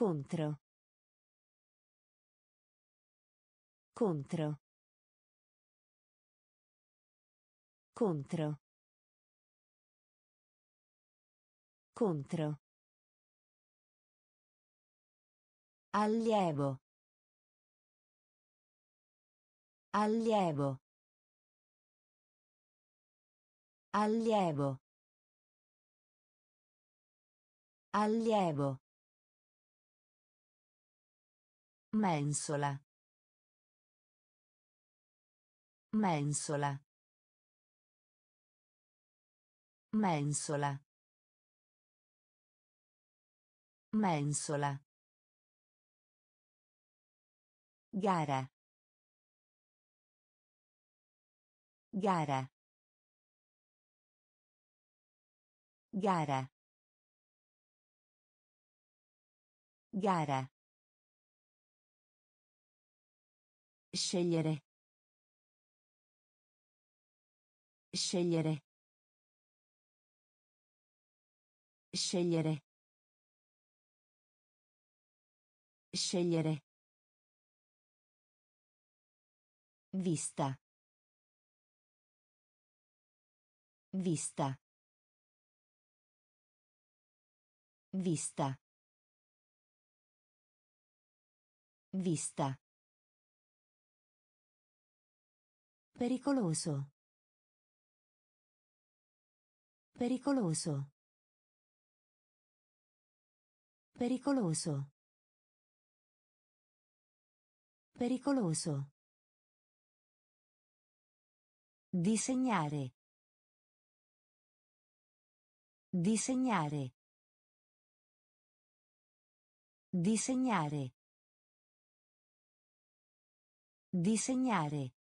Contro. Contro. Contro. Contro. Allievo. Allievo. Allievo. Allievo. Mensola. Mensola. Mensola. Mensola. Gara. Gara. Gara. Gara. Scegliere. Scegliere. Scegliere. Scegliere. Vista. Vista. Vista. Vista. Pericoloso. Pericoloso. Pericoloso. Pericoloso. Disegnare. Disegnare. Disegnare. Disegnare.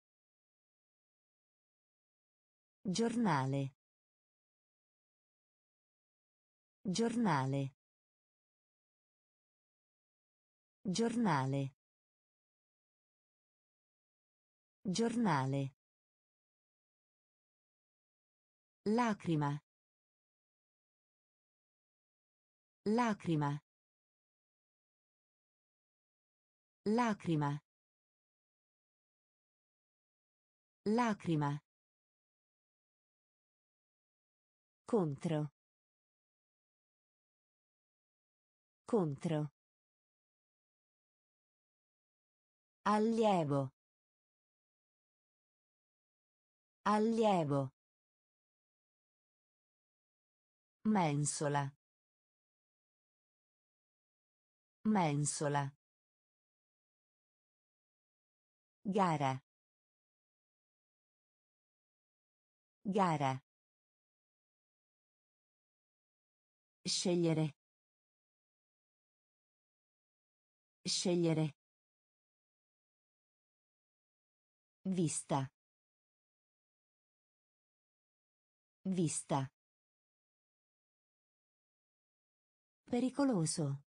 Giornale. Giornale. Giornale. Giornale. Lacrima. Lacrima. Lacrima. Lacrima. Contro. Contro. Allievo. Allievo. Mensola. Mensola. Gara. Gara. Scegliere. Scegliere. Vista. Vista. Pericoloso.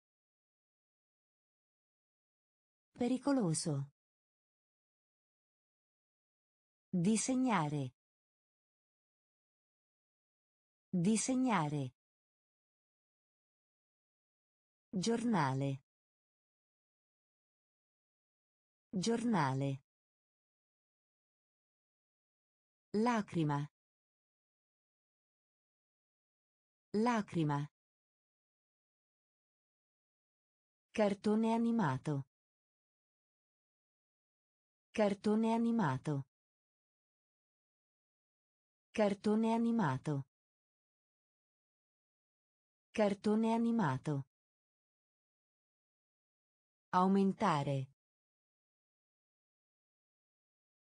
Pericoloso. Disegnare. Disegnare. Giornale. Giornale. Lacrima. Lacrima. Cartone animato. Cartone animato. Cartone animato. Cartone animato. Aumentare.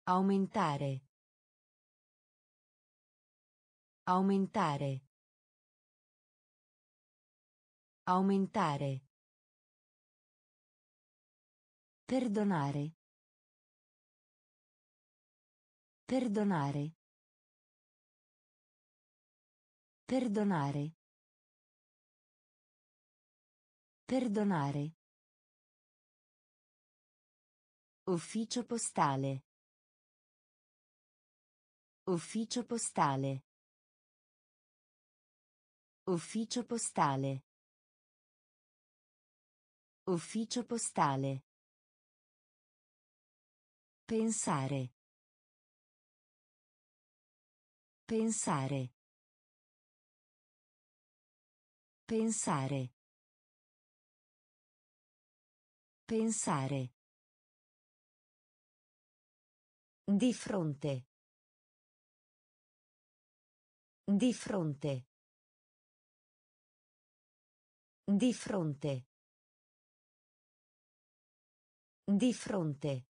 Aumentare. Aumentare. Aumentare. Perdonare. Perdonare. Perdonare. Perdonare. Ufficio postale. Ufficio postale. Ufficio postale. Ufficio postale. Pensare. Pensare. Pensare. Pensare. Di fronte. Di fronte. Di fronte. Di fronte.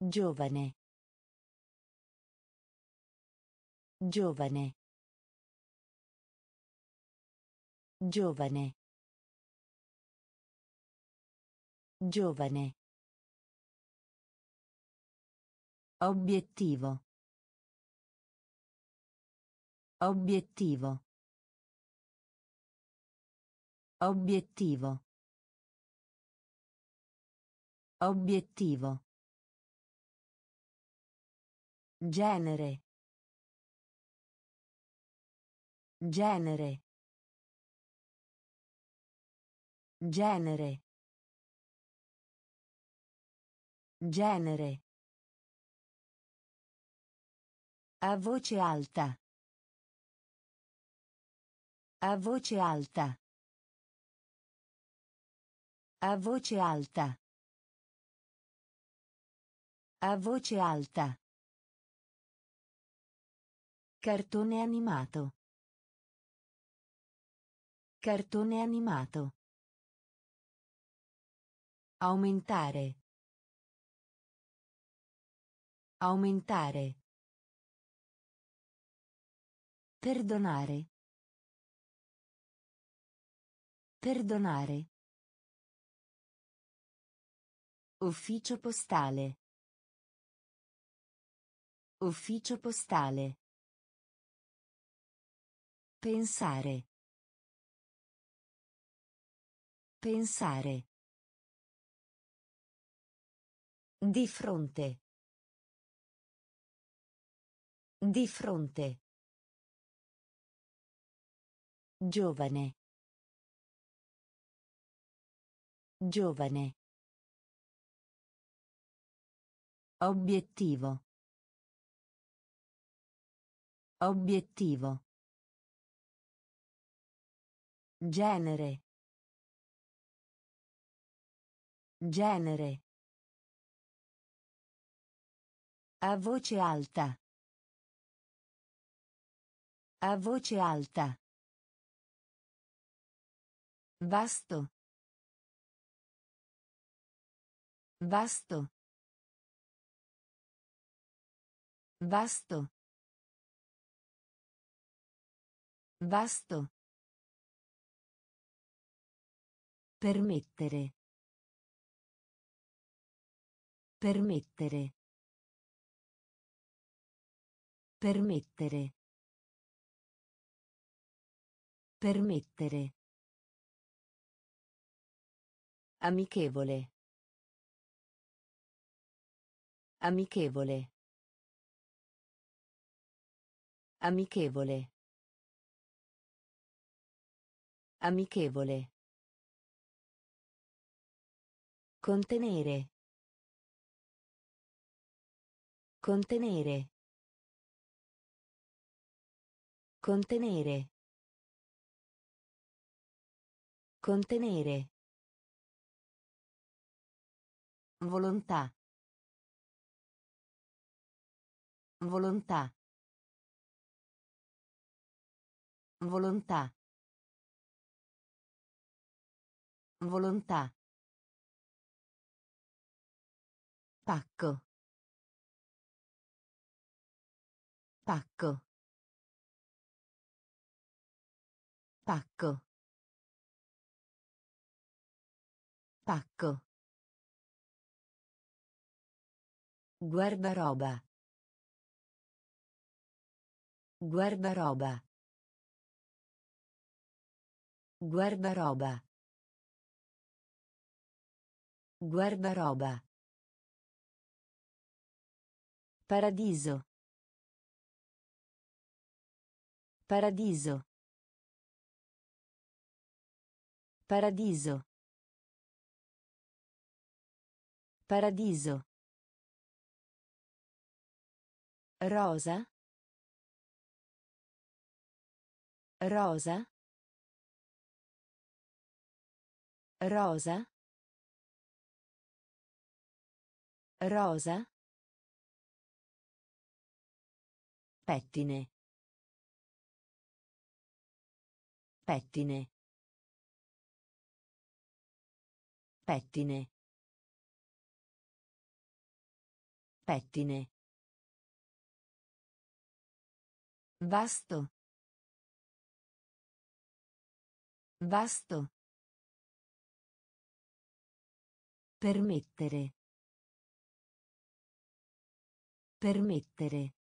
Giovane. Giovane. Giovane. Giovane. Obiettivo. Obiettivo. Obiettivo. Obiettivo. Genere. Genere. Genere. Genere. A voce alta. A voce alta. A voce alta. A voce alta. Cartone animato. Cartone animato. Aumentare. Aumentare. Perdonare. Perdonare. Ufficio postale. Ufficio postale. Pensare. Pensare. Di fronte. Di fronte. Giovane. Giovane. Obiettivo. Obiettivo. Genere. Genere. A voce alta. A voce alta. Vasto. Vasto. Vasto. Vasto. Permettere. Permettere. Permettere. Permettere. Amichevole. Amichevole. Amichevole. Amichevole. Contenere. Contenere. Contenere. Contenere. Volontà. Volontà. Volontà. Volontà. Pacco. Pacco. Pacco. Pacco. Guardaroba. Guardaroba. Guardaroba. Guardaroba. Paradiso. Paradiso. Paradiso. Paradiso. Rosa. Rosa. Rosa. Rosa. Pettine. Pettine. Pettine. Pettine. Vasto. Vasto. Permettere. Permettere.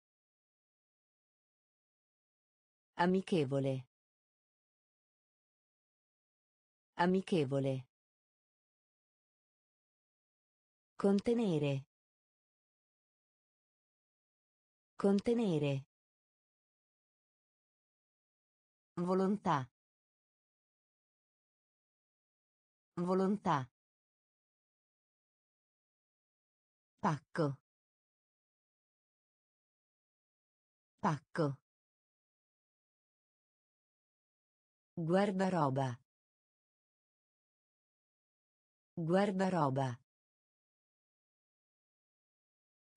Amichevole. Amichevole. Contenere. Contenere. Volontà. Volontà. Pacco. Pacco. Guardaroba. Guardaroba.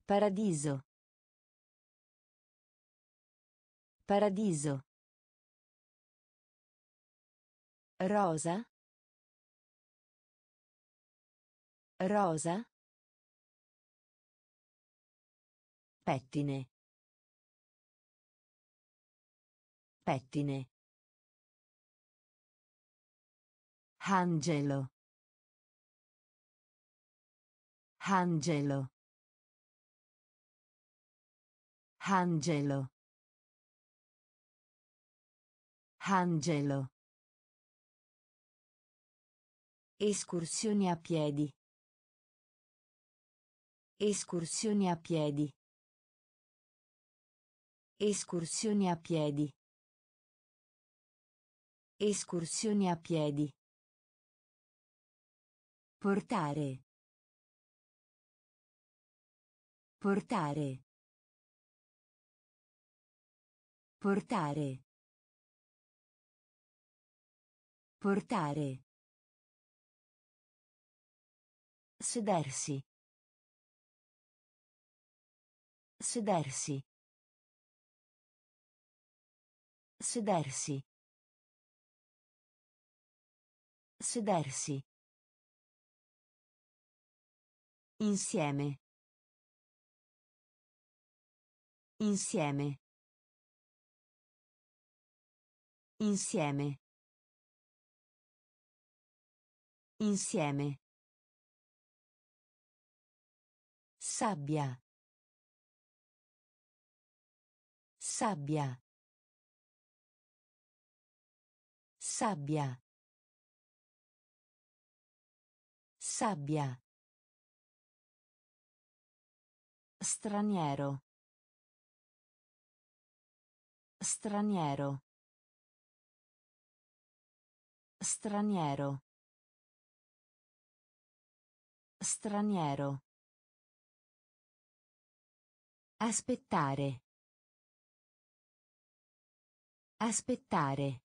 Paradiso. Paradiso. Rosa. Rosa. Pettine. Pettine. Angelo. Angelo. Angelo. Angelo. Escursioni a piedi. Escursioni a piedi. Escursioni a piedi. Escursioni a piedi. Portare. Portare. Portare. Portare. Sedersi. Sedersi. Sedersi. Sedersi. Insieme. Insieme. Insieme. Insieme. Sabbia. Sabbia. Sabbia. Sabbia. Straniero. Straniero. Straniero. Straniero. Aspettare. Aspettare.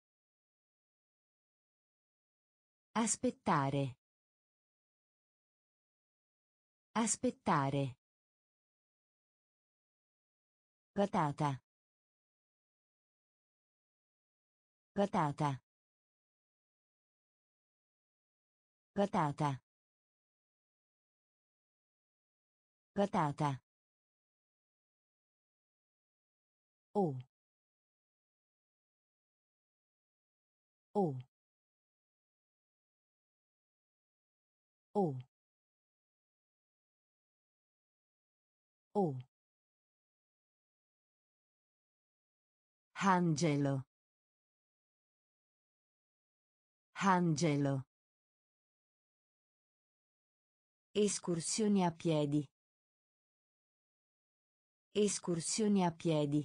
Aspettare. Aspettare. Patata. Patata. Patata. Patata. O. O. O. O. Angelo. Angelo. Escursioni a piedi. Escursioni a piedi.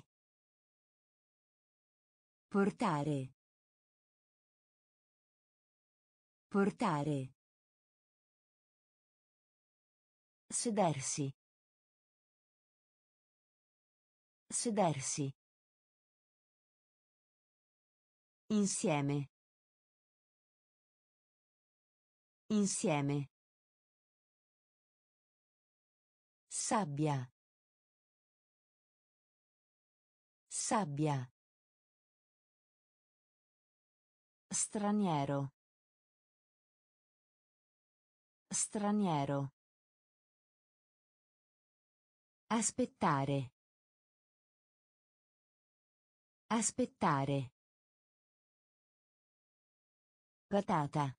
Portare. Portare. Sedersi. Sedersi. Insieme. Insieme. Sabbia. Sabbia. Straniero. Straniero. Aspettare. Aspettare. Patata.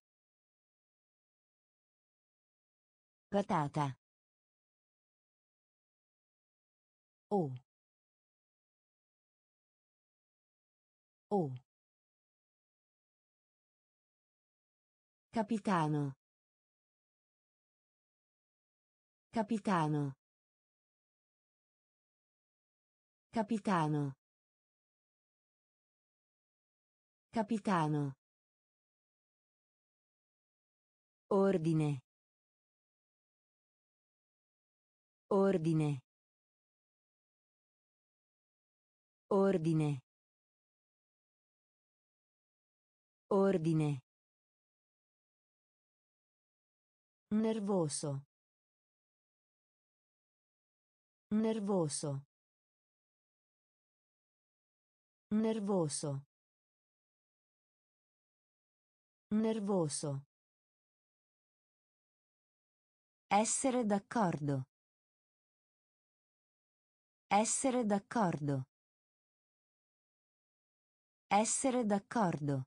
Patata. O. O. Capitano. Capitano. Capitano. Capitano. Ordine. Ordine. Ordine. Ordine. Nervoso. Nervoso. Nervoso. Nervoso. Essere d'accordo. Essere d'accordo. Essere d'accordo.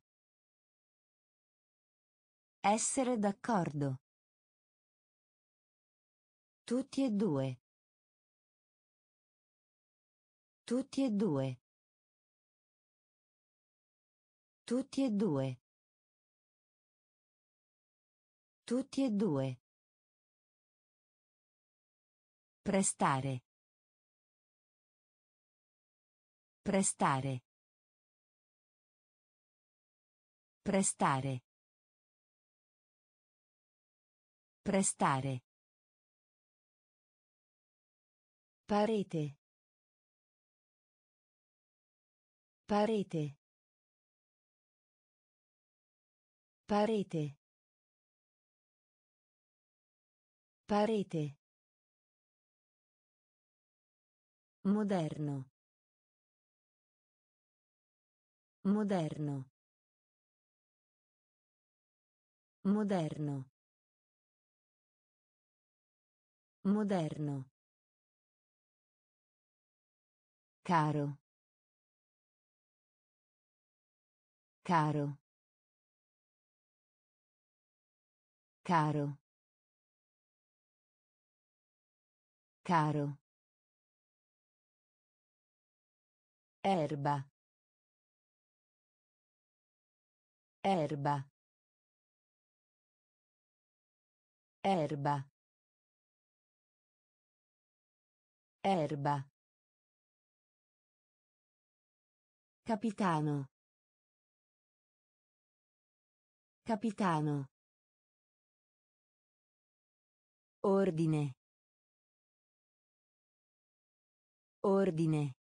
Essere d'accordo. Tutti e due. Tutti e due. Tutti e due. Tutti e due. Prestare. Prestare. Prestare. Prestare. Parete. Parete. Parete. Parete. Moderno. Moderno. Moderno. Moderno. Caro. Caro. Caro. Caro. Erba. Erba. Erba. Erba. Capitano. Capitano. Ordine. Ordine.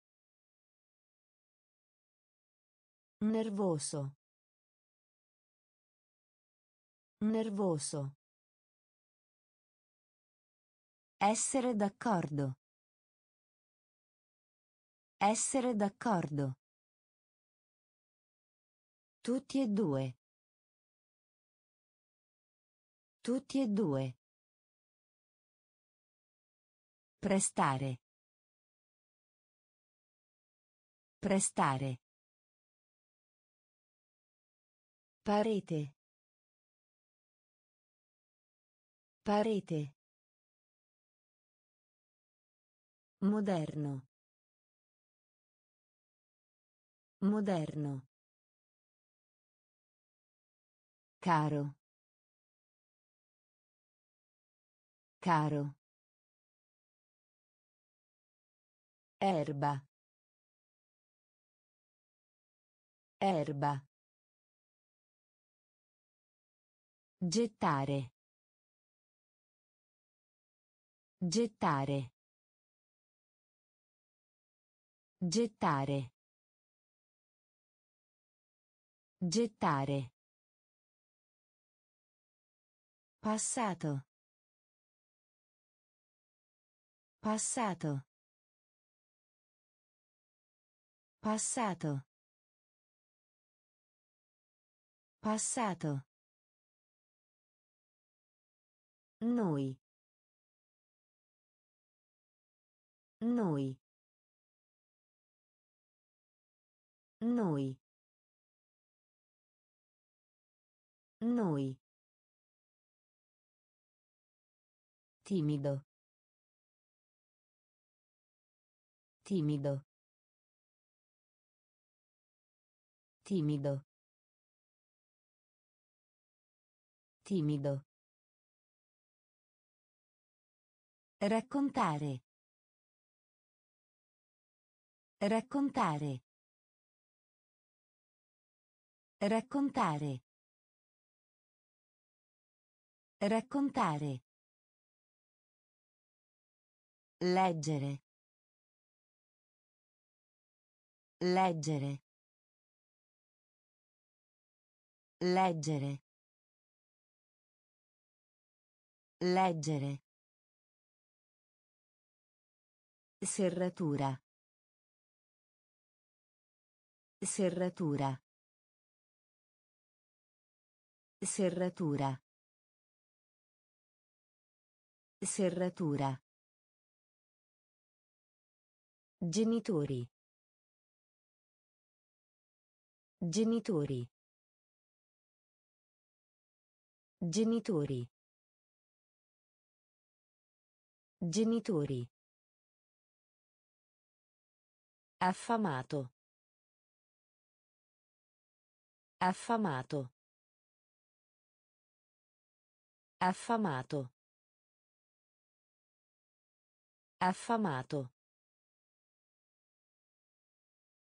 Nervoso. Nervoso. Essere d'accordo. Essere d'accordo. Tutti e due. Tutti e due. Prestare. Prestare. Parete. Parete. Moderno. Moderno. Caro. Caro. Erba. Erba. Gettare. Gettare. Gettare. Gettare. Passato. Passato. Passato. Passato. Noi. Noi. Noi. Noi. Timido. Timido. Timido. Timido. Raccontare. Raccontare. Raccontare. Raccontare. Leggere. Leggere. Leggere. Leggere. Serratura. Serratura. Serratura. Serratura. Genitori. Genitori. Genitori. Genitori. Affamato. Affamato. Affamato. Affamato.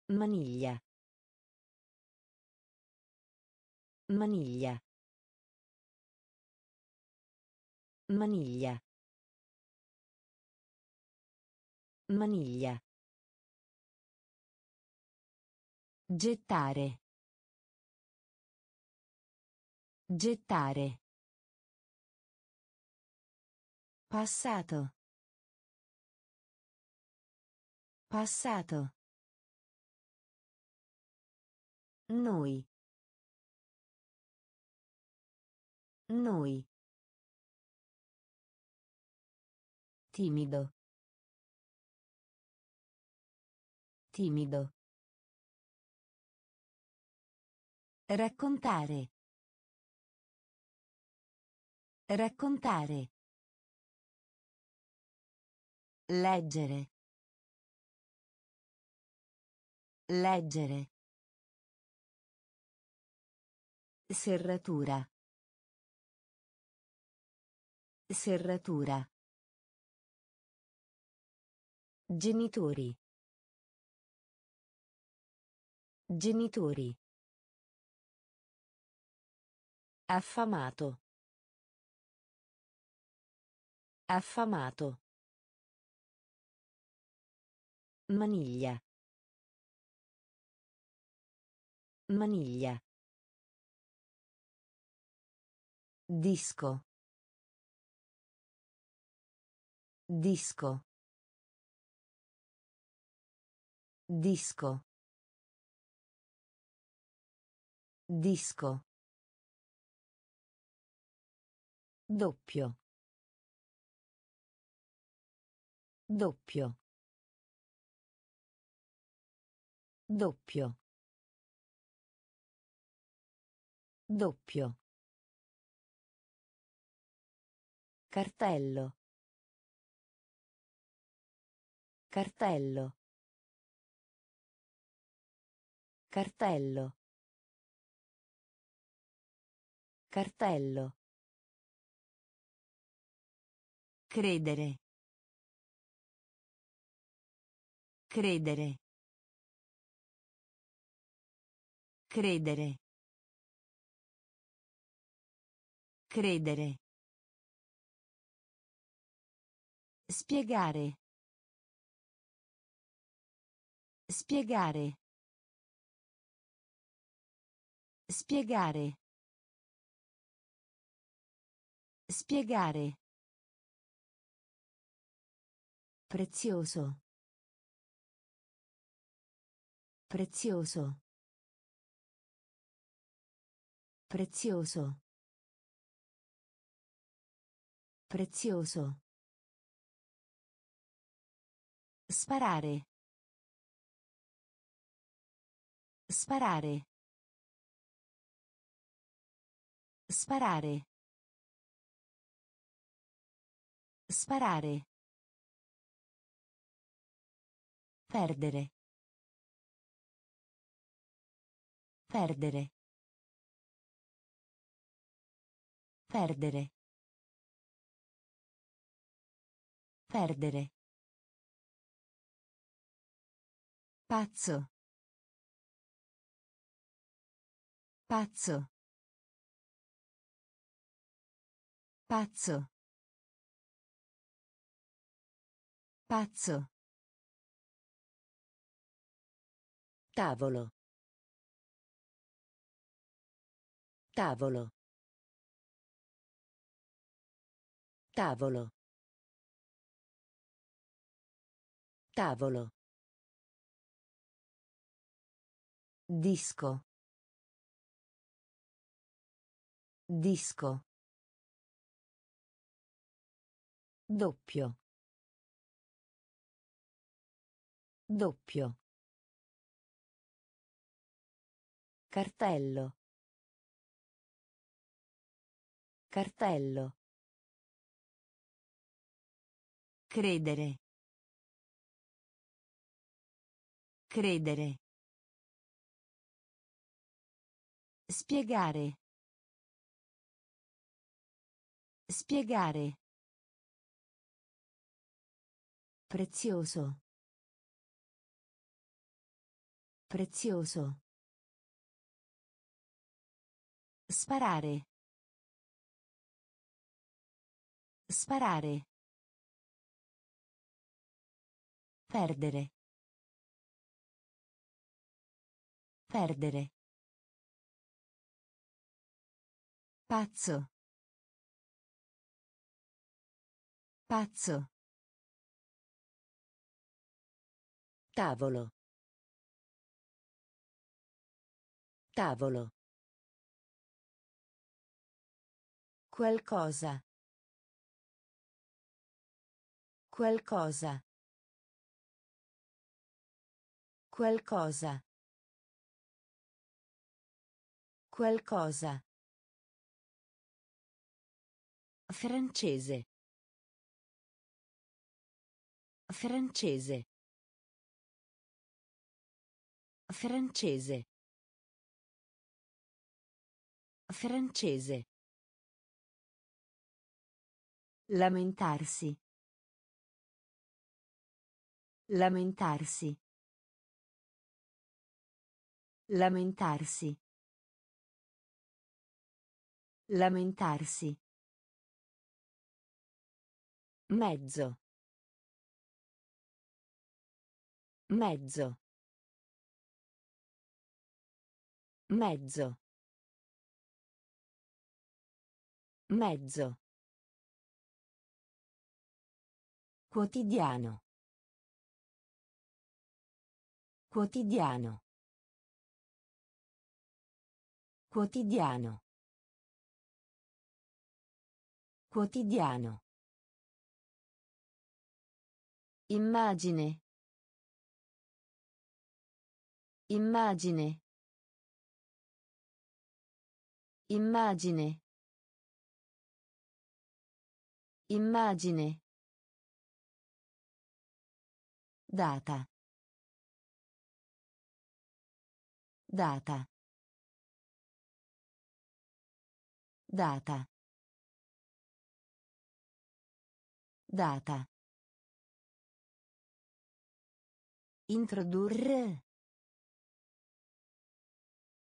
Maniglia. Maniglia. Maniglia. Maniglia. Gettare. Gettare. Passato. Passato. Noi. Noi. Timido. Timido. Raccontare. Raccontare. Leggere. Leggere. Serratura. Serratura. Genitori. Genitori. Affamato. Affamato. Maniglia. Maniglia. Disco. Disco. Disco. Disco. Doppio. Doppio. Doppio. Doppio. Cartello. Cartello. Cartello. Cartello. Credere. Credere. Credere. Credere. Spiegare. Spiegare. Spiegare. Spiegare. Prezioso. Prezioso. Prezioso. Prezioso. Sparare. Sparare. Sparare. Sparare. Perdere. Perdere. Perdere. Perdere. Pazzo. Pazzo. Pazzo. Pazzo. Tavolo. Tavolo. Tavolo. Tavolo. Disco. Disco. Doppio. Doppio. Cartello. Cartello. Credere. Credere. Spiegare. Spiegare. Prezioso. Prezioso. Sparare. Sparare. Perdere. Perdere. Pazzo. Pazzo. Tavolo. Tavolo. Qualcosa. Qualcosa. Qualcosa. Qualcosa. Francese. Francese. Francese. Francese. Lamentarsi. Lamentarsi. Lamentarsi. Lamentarsi. Mezzo. Mezzo. Mezzo. Mezzo. Quotidiano. Quotidiano. Quotidiano. Quotidiano. Immagine. Immagine. Immagine. Immagine. Data. Data. Data. Data. Introdurre.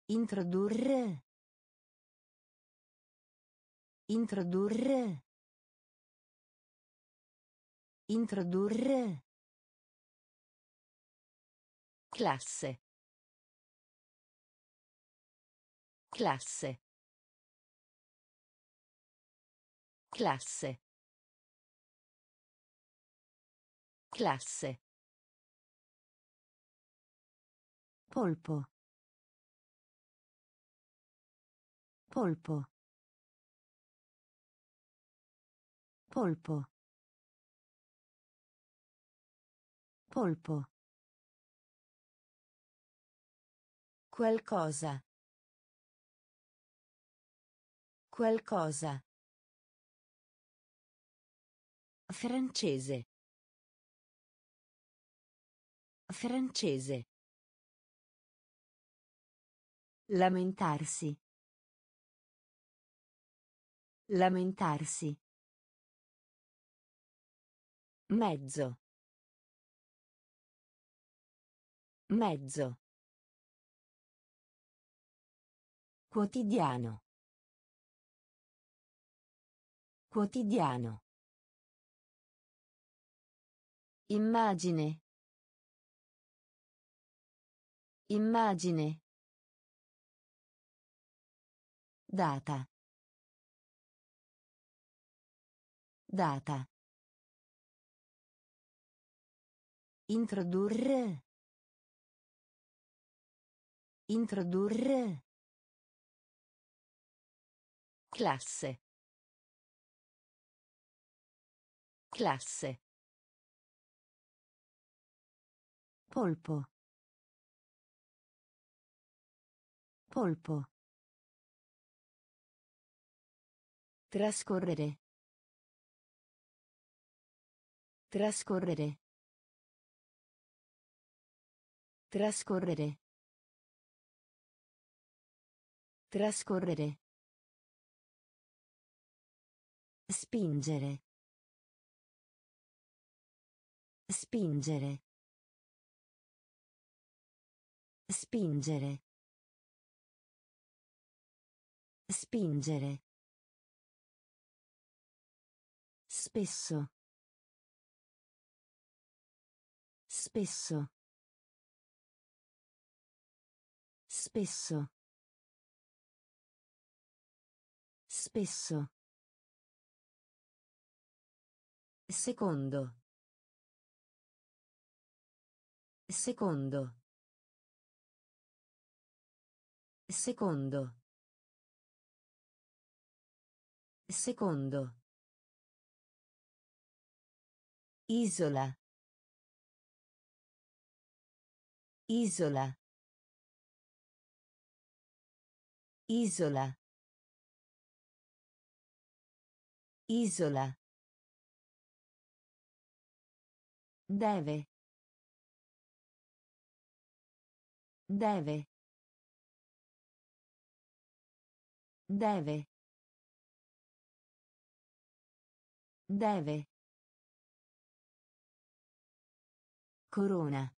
Introdurre. Introdurre. Introdurre. Classe. Classe. Classe. Classe. Polpo. Polpo. Polpo. Polpo. Qualcosa. Qualcosa. Francese. Francese. Lamentarsi. Lamentarsi. Mezzo. Mezzo. Quotidiano. Quotidiano. Immagine. Immagine. Data. Data. Introdurre. Introdurre. Classe. Classe. Polpo. Polpo. Trascorrere. Trascorrere. Trascorrere. Trascorrere. Spingere. Spingere. Spingere. Spingere. Spesso. Spesso. Spesso. Spesso. Secondo. Secondo. Secondo. Secondo. Isola. Isola. Isola. Isola. Deve. Deve. Deve. Deve. Corona.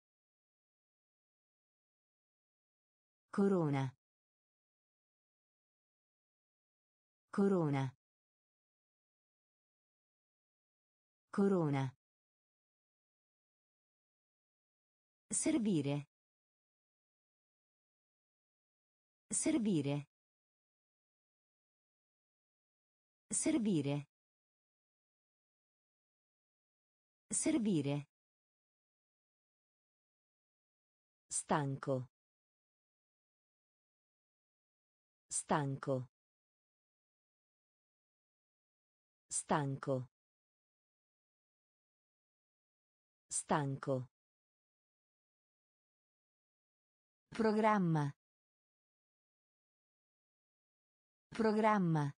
Corona. Corona. Corona. Servire. Servire. Servire. Servire. Stanco. Stanco. Stanco. Stanco. Programma. Programma.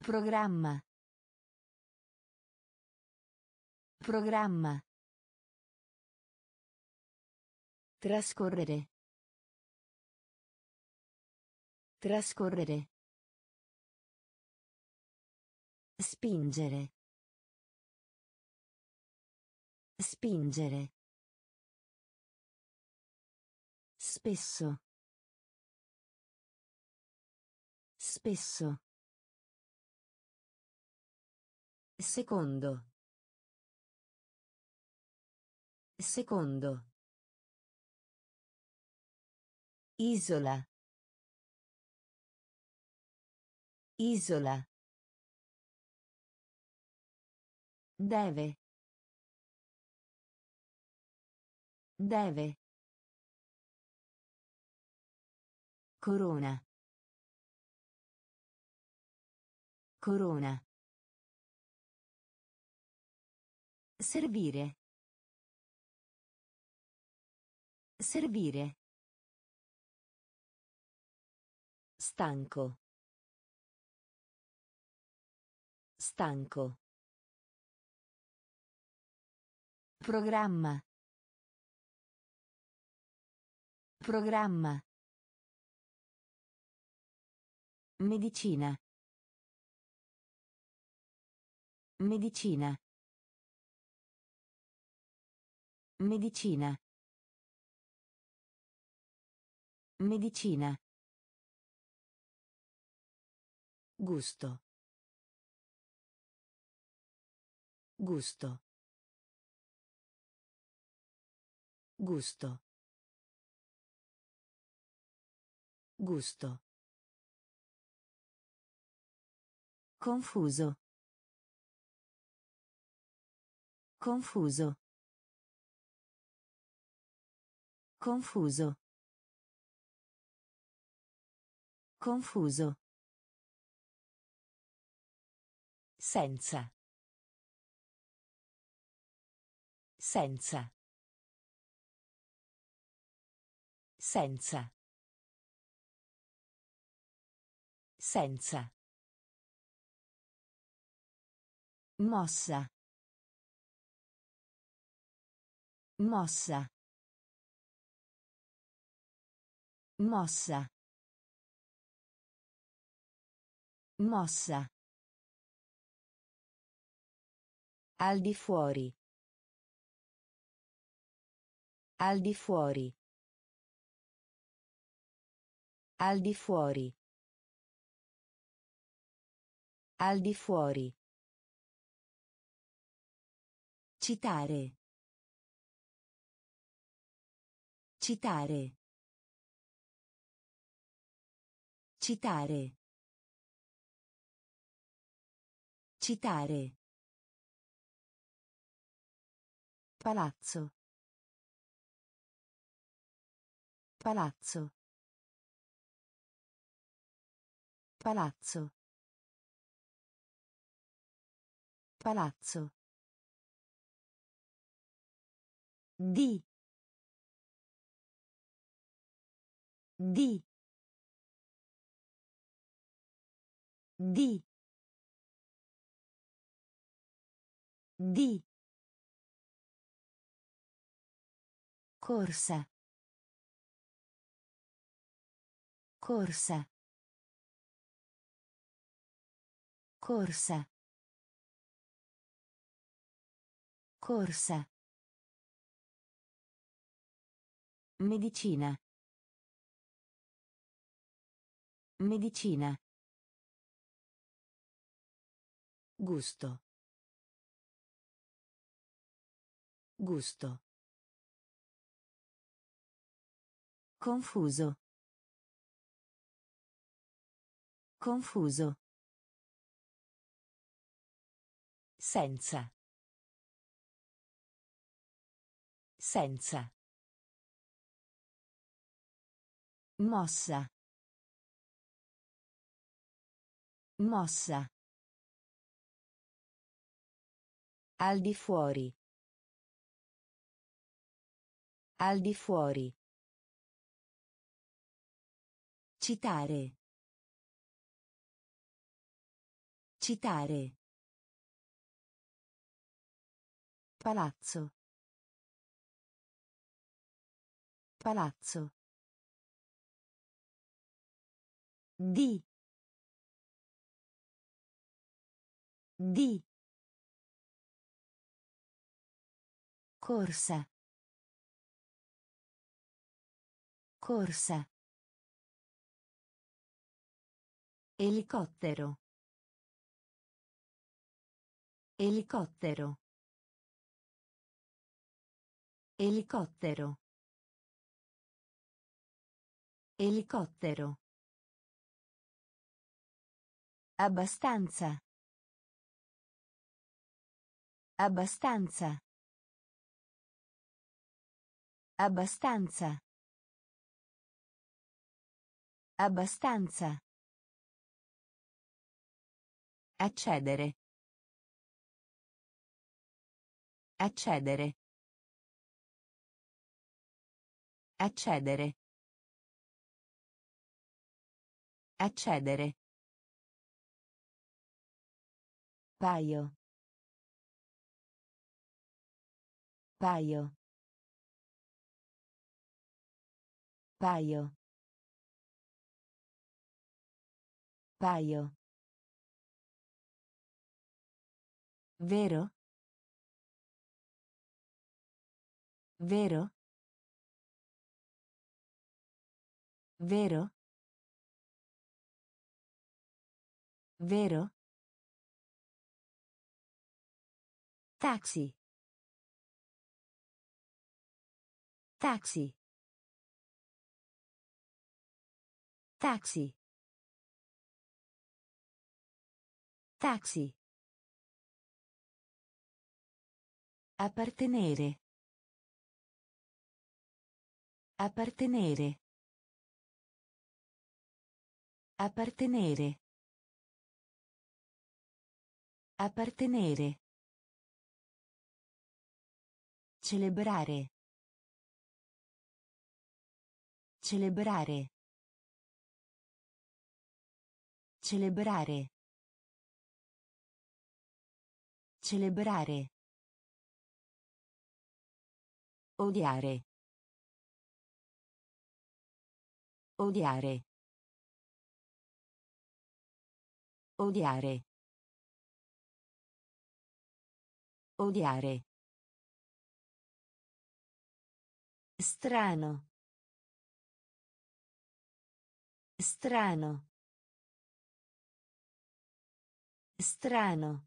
Programma. Programma. Trascorrere. Trascorrere. Spingere. Spingere. Spesso. Spesso. Secondo. Secondo. Isola. Isola. Deve. Deve. Corona. Corona. Servire. Servire. Stanco. Stanco. Programma. Programma. Medicina. Medicina. Medicina. Medicina. Gusto. Gusto. Gusto. Gusto. Confuso. Confuso. Confuso. Confuso. Senza. Senza. Senza. Senza. Mossa. Mossa. Mossa. Mossa. Al di fuori. Al di fuori. Al di fuori. Al di fuori. Citare. Citare. Citare. Citare. Palazzo. Palazzo. Palazzo. Palazzo. Di. Di. Di. Di. Corsa. Corsa. Corsa. Corsa. Medicina. Medicina. Gusto. Gusto. Confuso. Confuso. Senza. Senza. Mossa. Mossa. Al di fuori. Al di fuori. Citare. Citare. Palazzo. Palazzo. Di. Di. Corsa. Corsa. Elicottero. Elicottero. Elicottero. Elicottero. Abbastanza. Abbastanza. Abbastanza. Abbastanza. Accedere. Accedere. Accedere. Accedere. Paio. Paio. Paio. Paio. Vero? Vero? Vero? Vero? Taxi. Taxi. Taxi. Taxi. Appartenere. Appartenere. Appartenere. Appartenere. Celebrare. Celebrare. Celebrare. Celebrare. Odiare. Odiare. Odiare. Odiare. Strano. Strano. Strano.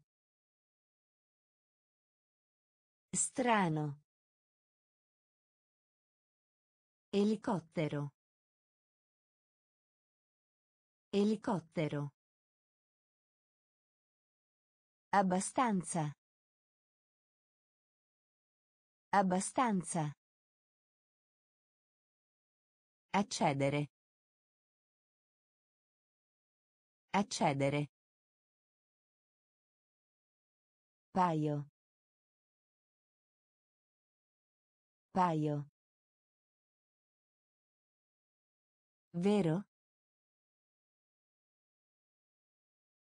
Strano. Elicottero. Elicottero. Abbastanza. Abbastanza. Accedere. Accedere. Paio. Paio. Vero?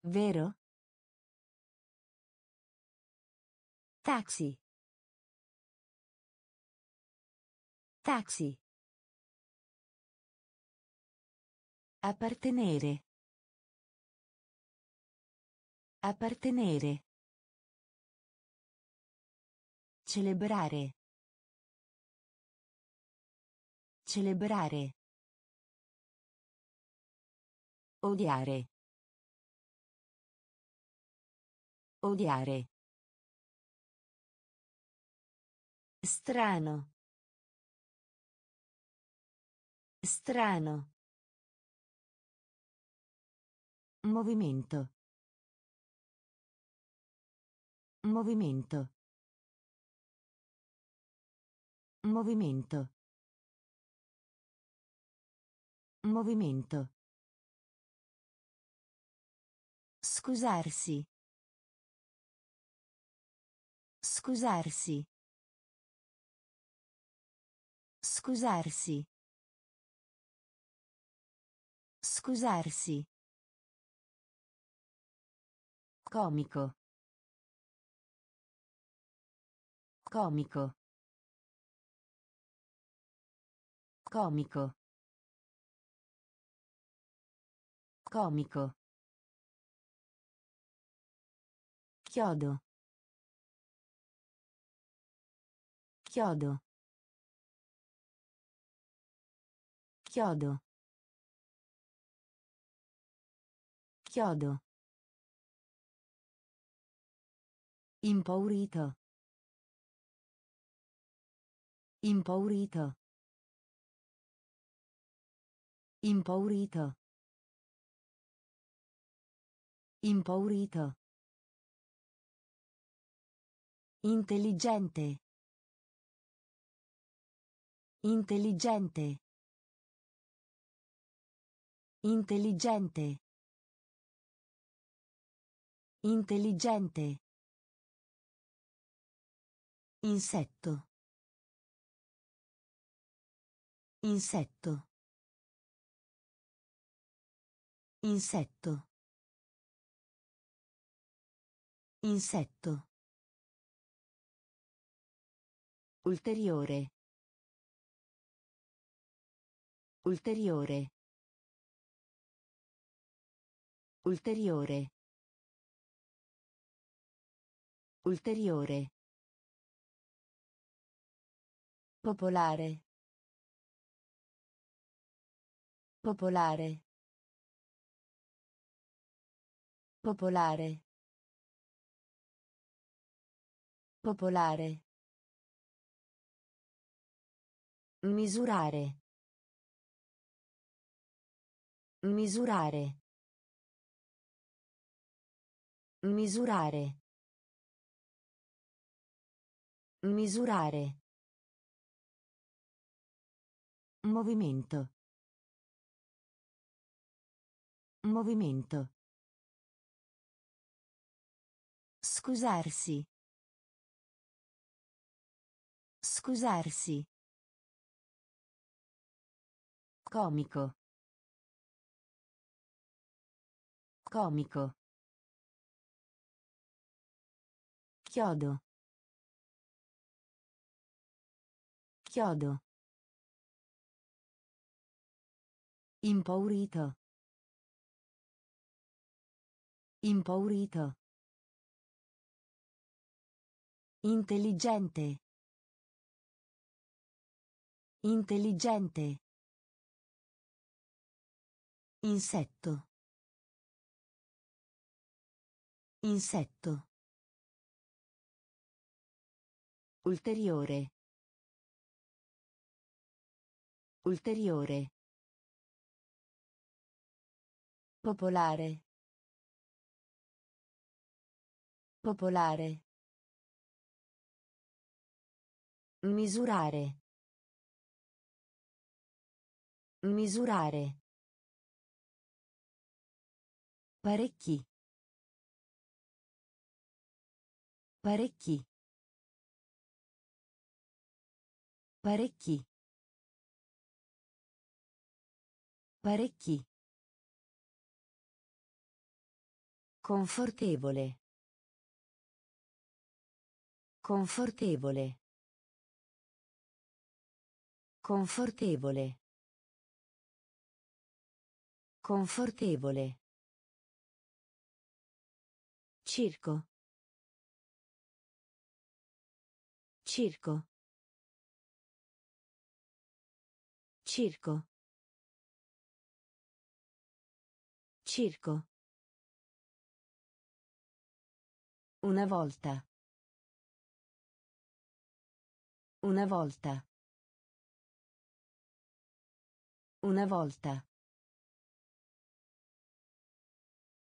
Vero? Taxi. Taxi. Appartenere. Appartenere. Celebrare. Celebrare. Odiare. Odiare. Strano. Strano. Movimento. Movimento. Movimento. Movimento. Scusarsi. Scusarsi. Scusarsi. Scusarsi. Comico. Comico. Comico. Comico. Chiodo. Chiodo. Chiodo. Chiodo. Impaurito. Impaurito. Impaurito. Impaurito. Intelligente. Intelligente. Intelligente. Intelligente. Insetto. Insetto. Insetto. Insetto. Ulteriore. Ulteriore. Ulteriore. Ulteriore. Popolare. Popolare. Popolare. Popolare. Misurare. Misurare. Misurare. Misurare. Movimento. Movimento. Scusarsi. Scusarsi. Comico. Comico. Chiodo. Chiodo. Impaurito. Impaurito. Intelligente. Intelligente. Insetto. Insetto. Ulteriore. Ulteriore. Popolare. Popolare. Misurare. Misurare. Parecchi. Parecchi. Parecchi. Parecchi. Confortevole. Confortevole. Confortevole. Confortevole. Circo. Circo. Circo. Circo. Una volta. Una volta. Una volta.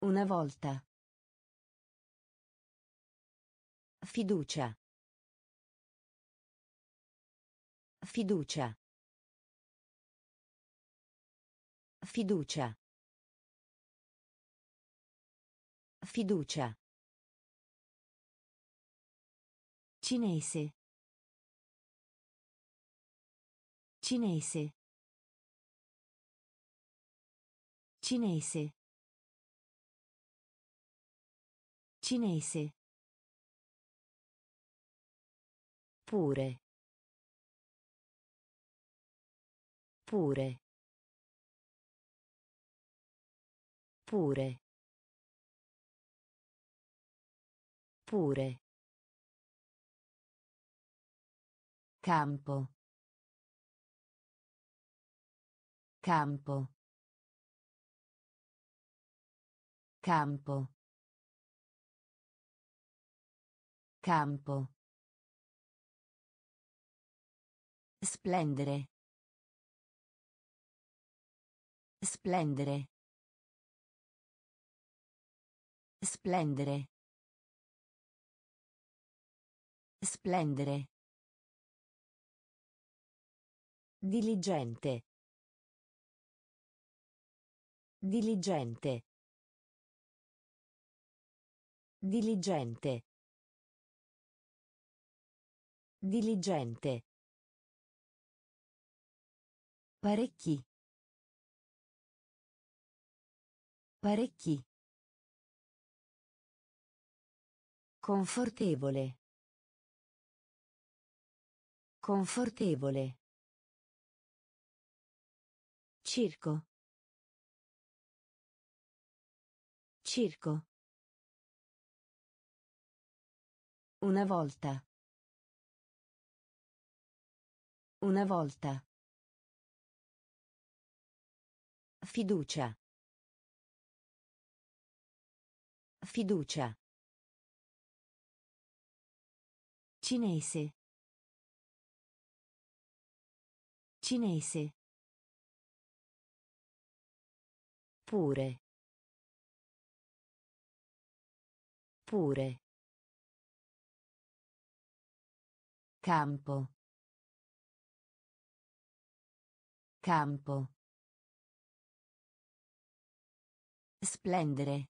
Una volta. Fiducia. Fiducia. Fiducia. Fiducia. Cinese. Cinese. Cinese. Cinese. Pure. Pure. Pure. Pure. Campo. Campo. Campo. Campo. Splendere. Splendere. Splendere. Splendere. Diligente. Diligente. Diligente. Diligente. Parecchi. Parecchi. Confortevole. Confortevole. Circo. Circo. Una volta. Una volta. Fiducia. Fiducia. Cinese. Cinese. Pure. Pure. Campo. Campo. Splendere.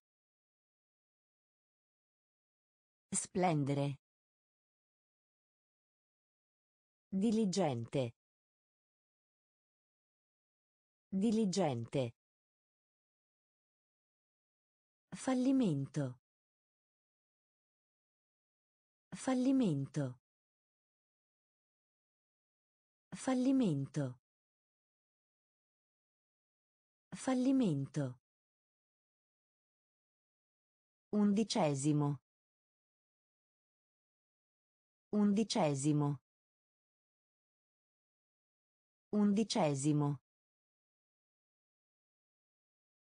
Splendere. Diligente. Diligente. Fallimento. Fallimento. Fallimento. Fallimento. Undicesimo. Undicesimo. Undicesimo.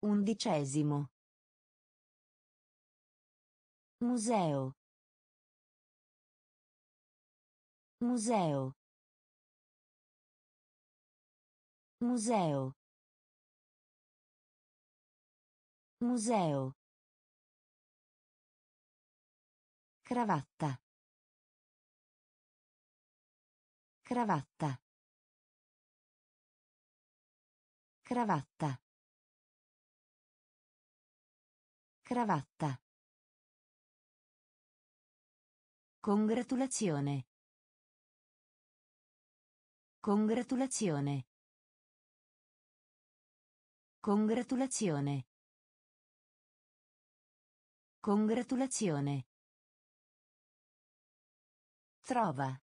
Undicesimo. Museo. Museo. Museo. Museo. Cravatta. Cravatta. Cravatta. Cravatta. Congratulazione. Congratulazione. Congratulazione. Congratulazione. Trova.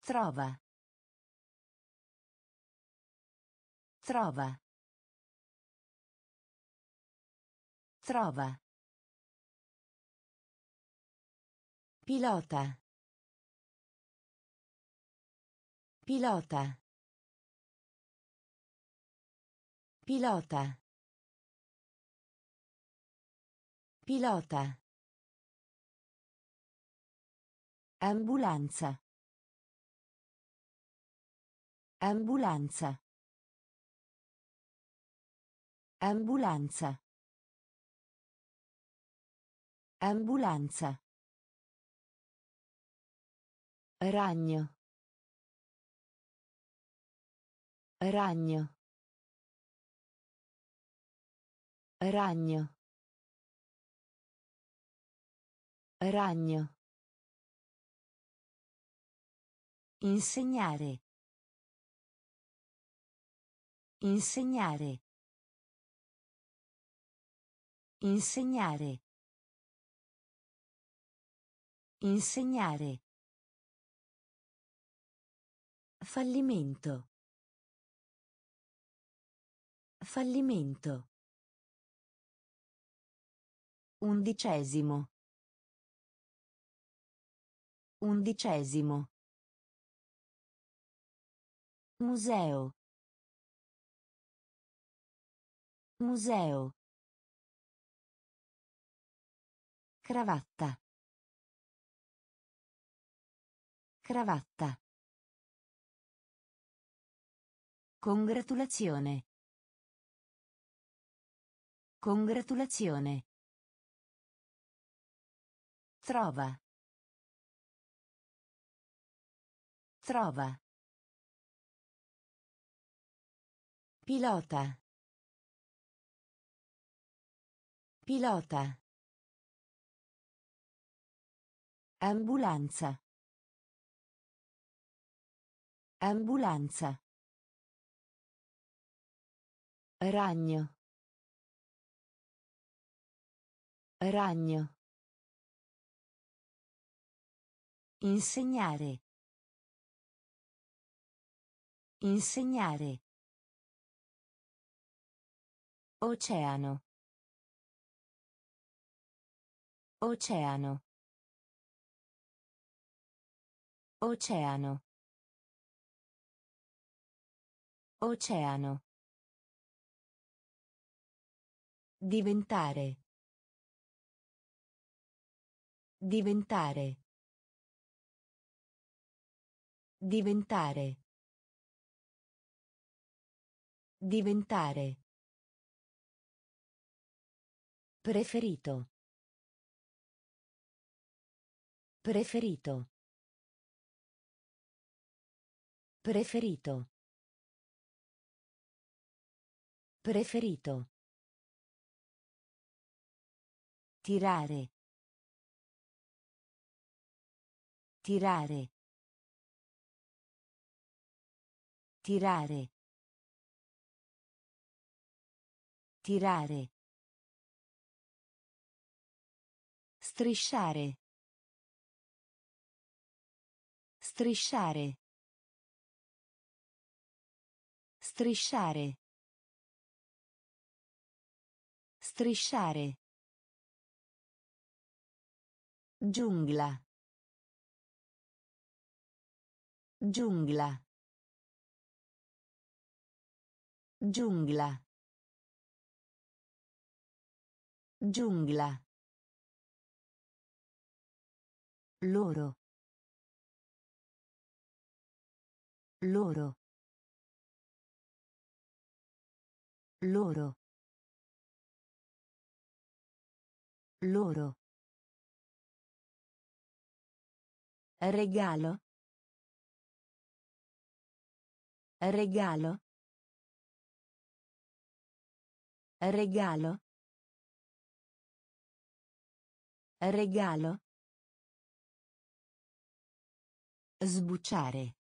Trova. Trova. Trova. Pilota. Pilota. Pilota. Pilota. Ambulanza. Ambulanza. Ambulanza. Ambulanza. Ragno. Ragno. Ragno. Ragno. Insegnare. Insegnare. Insegnare. Insegnare. Fallimento. Fallimento. Undicesimo. Undicesimo. Museo. Museo. Cravatta. Cravatta. Congratulazione. Congratulazione. Trova. Trova. Pilota. Pilota. Ambulanza. Ambulanza. Ragno. Ragno. Insegnare. Insegnare. Oceano. Oceano. Oceano. Oceano. Diventare. Diventare. Diventare. Diventare. Preferito. Preferito. Preferito. Preferito. Tirare. Tirare. Tirare. Tirare. Strisciare. Strisciare. Strisciare. Strisciare. Giungla. Giungla. Giungla. Giungla. Loro. Loro. Loro. Loro. Regalo. Regalo. Regalo. Regalo. Sbucciare.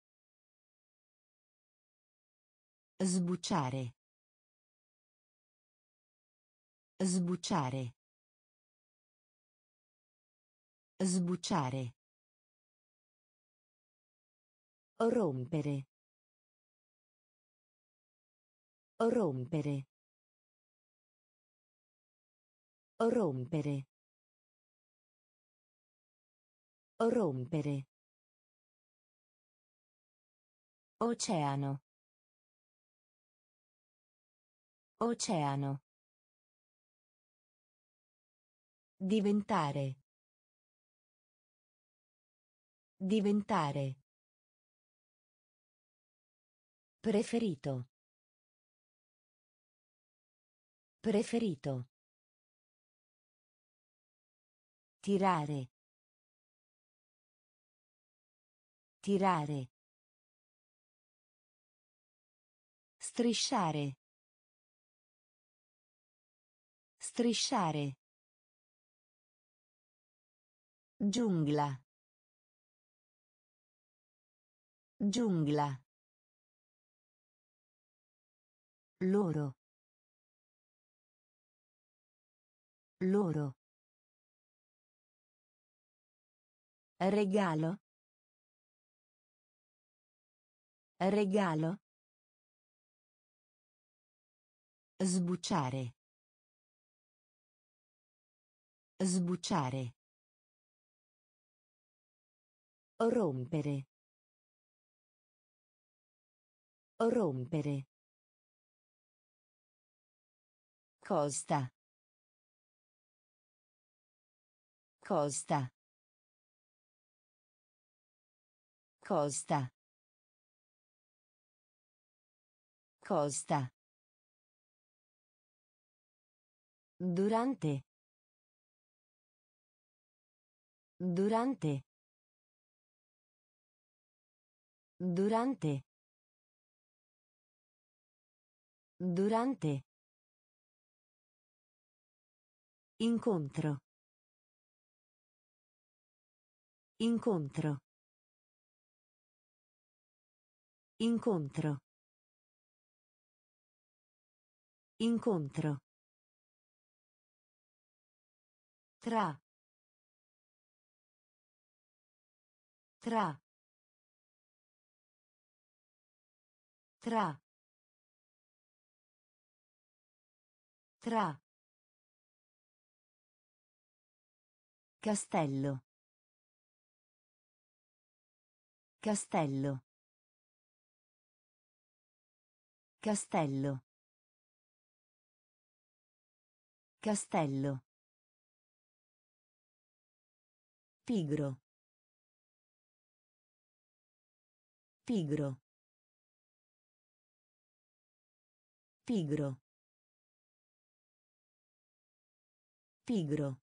Sbucciare. Sbucciare. Sbucciare. Rompere. Rompere. Rompere. Rompere. Oceano. Oceano. Diventare. Diventare. Preferito. Preferito. Tirare. Tirare. Strisciare. Strisciare. Giungla. Giungla. Loro. Loro. Regalo. Regalo. Sbucciare. Sbucciare. Rompere. Rompere. Costa. Costa. Costa. Costa. Durante. Durante. Durante. Durante. Incontro. Incontro. Incontro. Incontro. Tra. Tra. Tra. Tra. Castello. Castello. Castello. Castello. Pigro. Pigro. Pigro. Pigro.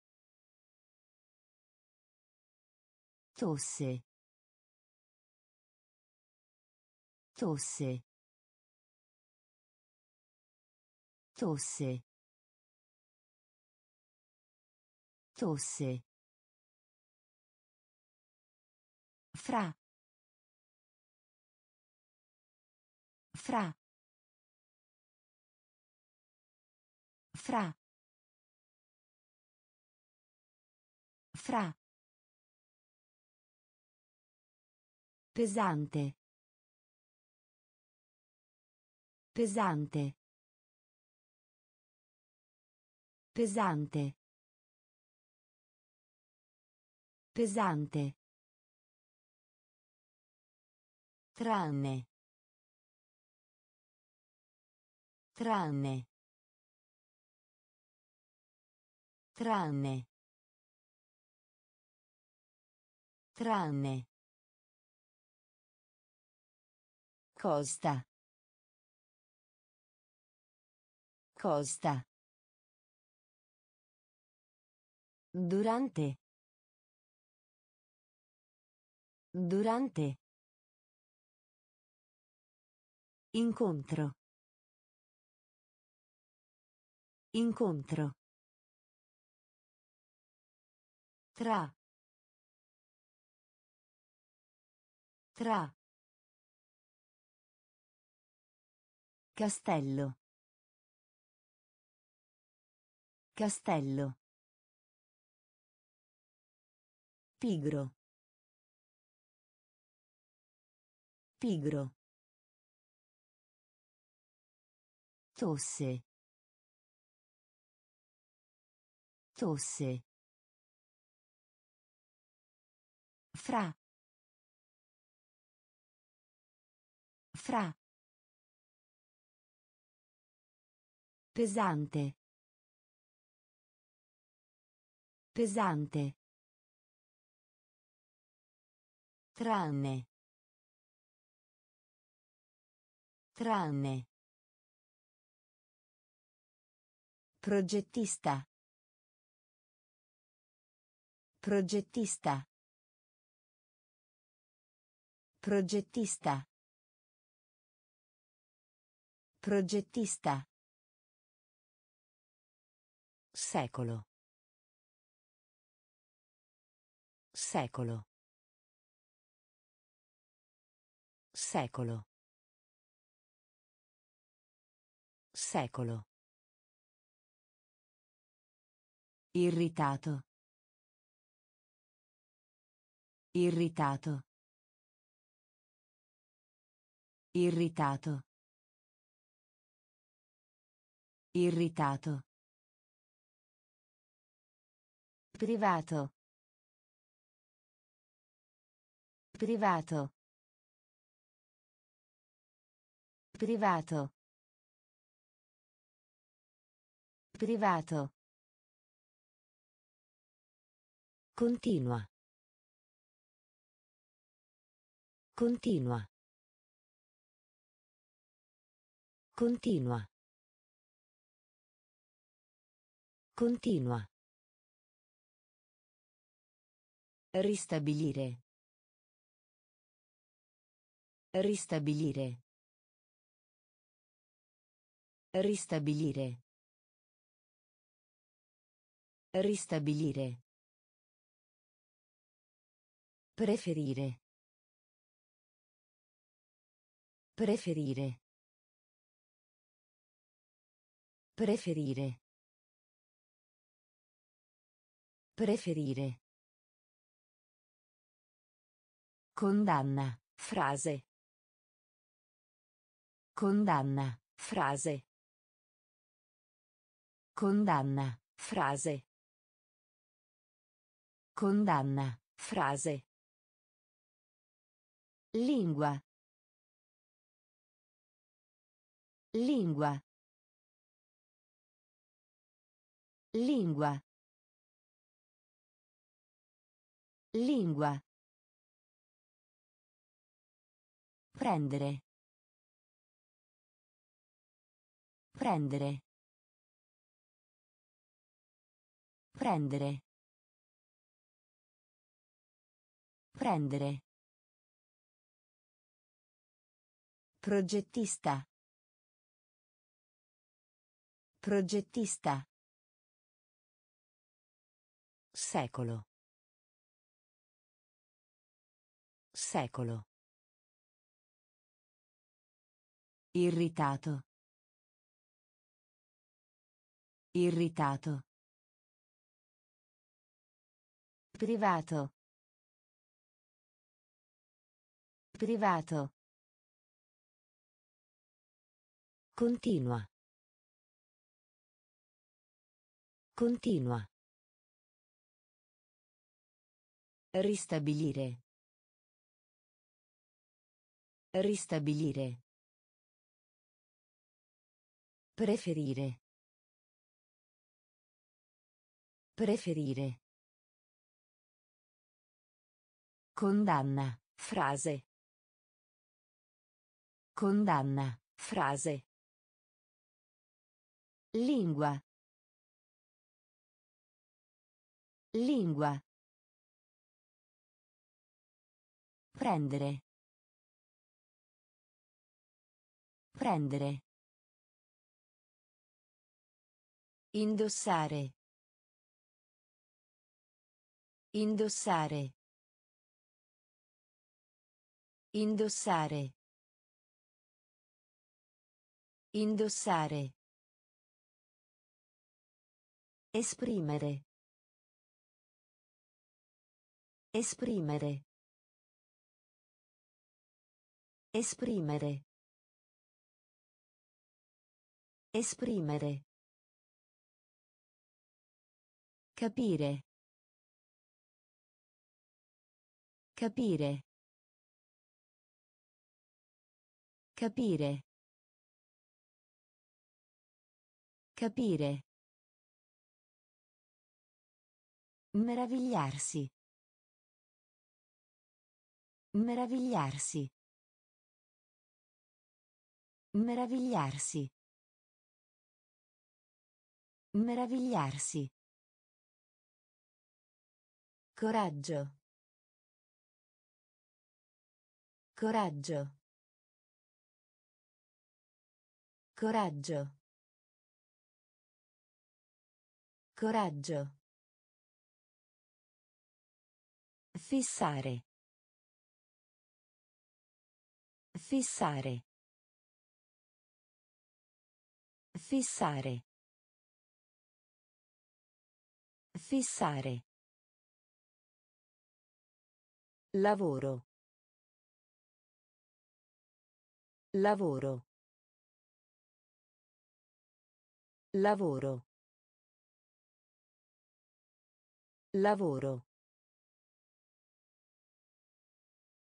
Tosse. Tosse. Tosse. Tosse. Fra. Fra. Fra. Fra. Pesante. Pesante. Pesante. Pesante. Tranne. Tranne. Tranne. Tranne. Costa. Costa. Durante. Durante. Incontro. Incontro. Tra. Tra. Castello. Castello. Pigro. Pigro. Tosse. Tosse. Fra. Fra. Pesante. Pesante. Tranne. Tranne. Progettista. Progettista. Progettista. Progettista. Secolo. Secolo. Secolo. Secolo. Irritato. Irritato. Irritato. Irritato. Privato. Privato. Privato. Privato. Continua. Continua. Continua. Continua. Ristabilire. Ristabilire. Ristabilire. Ristabilire. Preferire. Preferire. Preferire. Preferire. Condanna. Frase. Condanna. Frase. Condanna. Frase. Condanna. Frase. Lingua. Lingua. Lingua. Lingua. Prendere. Prendere. Prendere. Prendere. Progettista. Progettista. Secolo. Secolo. Irritato. Irritato. Privato. Privato. Continua. Continua. Ristabilire. Ristabilire. Preferire. Preferire. Condanna. Frase. Condanna. Frase. Lingua. Lingua. Prendere. Prendere. Indossare. Indossare. Indossare. Indossare. Esprimere. Esprimere. Esprimere. Esprimere. Capire. Capire. Capire. Capire. Meravigliarsi. Meravigliarsi. Meravigliarsi. Meravigliarsi. Coraggio. Coraggio. Coraggio. Coraggio. Fissare. Fissare. Fissare. Fissare. Lavoro. Lavoro. Lavoro. Lavoro.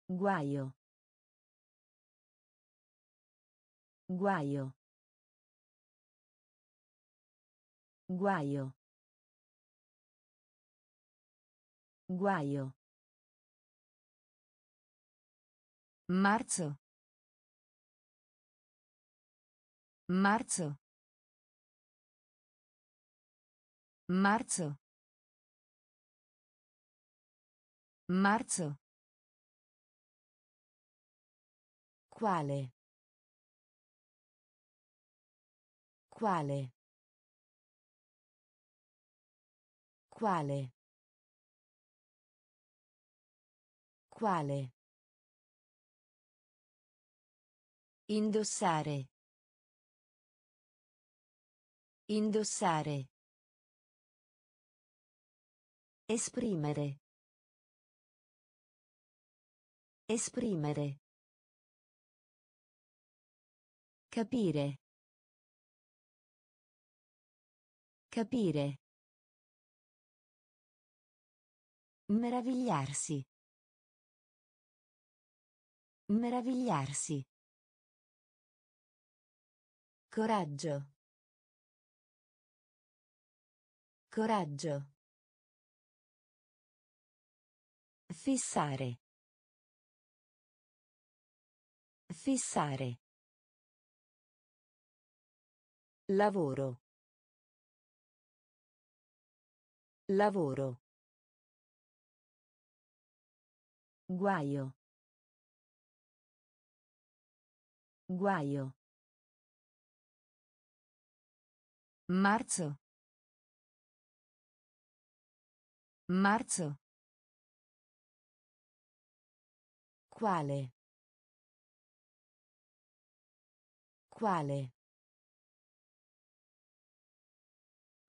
Guaio. Guaio. Guaio. Guaio. Marzo. Marzo. Marzo. Marzo. Quale? Quale? Quale? Quale? Indossare. Indossare. Esprimere. Esprimere. Capire. Capire. Meravigliarsi. Meravigliarsi. Coraggio. Coraggio. Fissare. Fissare. Lavoro. Lavoro. Guaio. Guaio. Marzo. Marzo. Quale? Quale?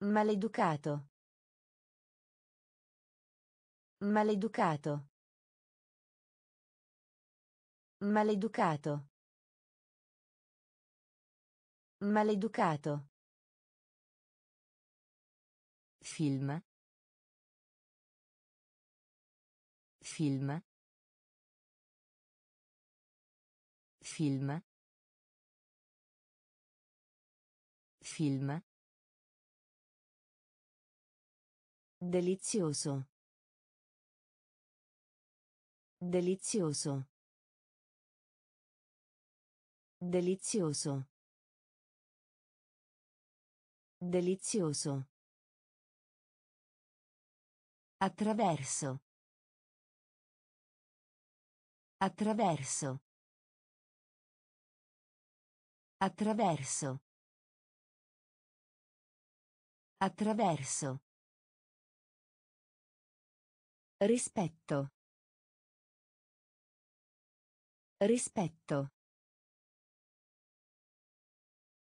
Maleducato. Maleducato. Maleducato. Maleducato. Film. Film. Film. Film. Delizioso. Delizioso. Delizioso. Delizioso. Attraverso. Attraverso. Attraverso. Attraverso. Rispetto. Rispetto.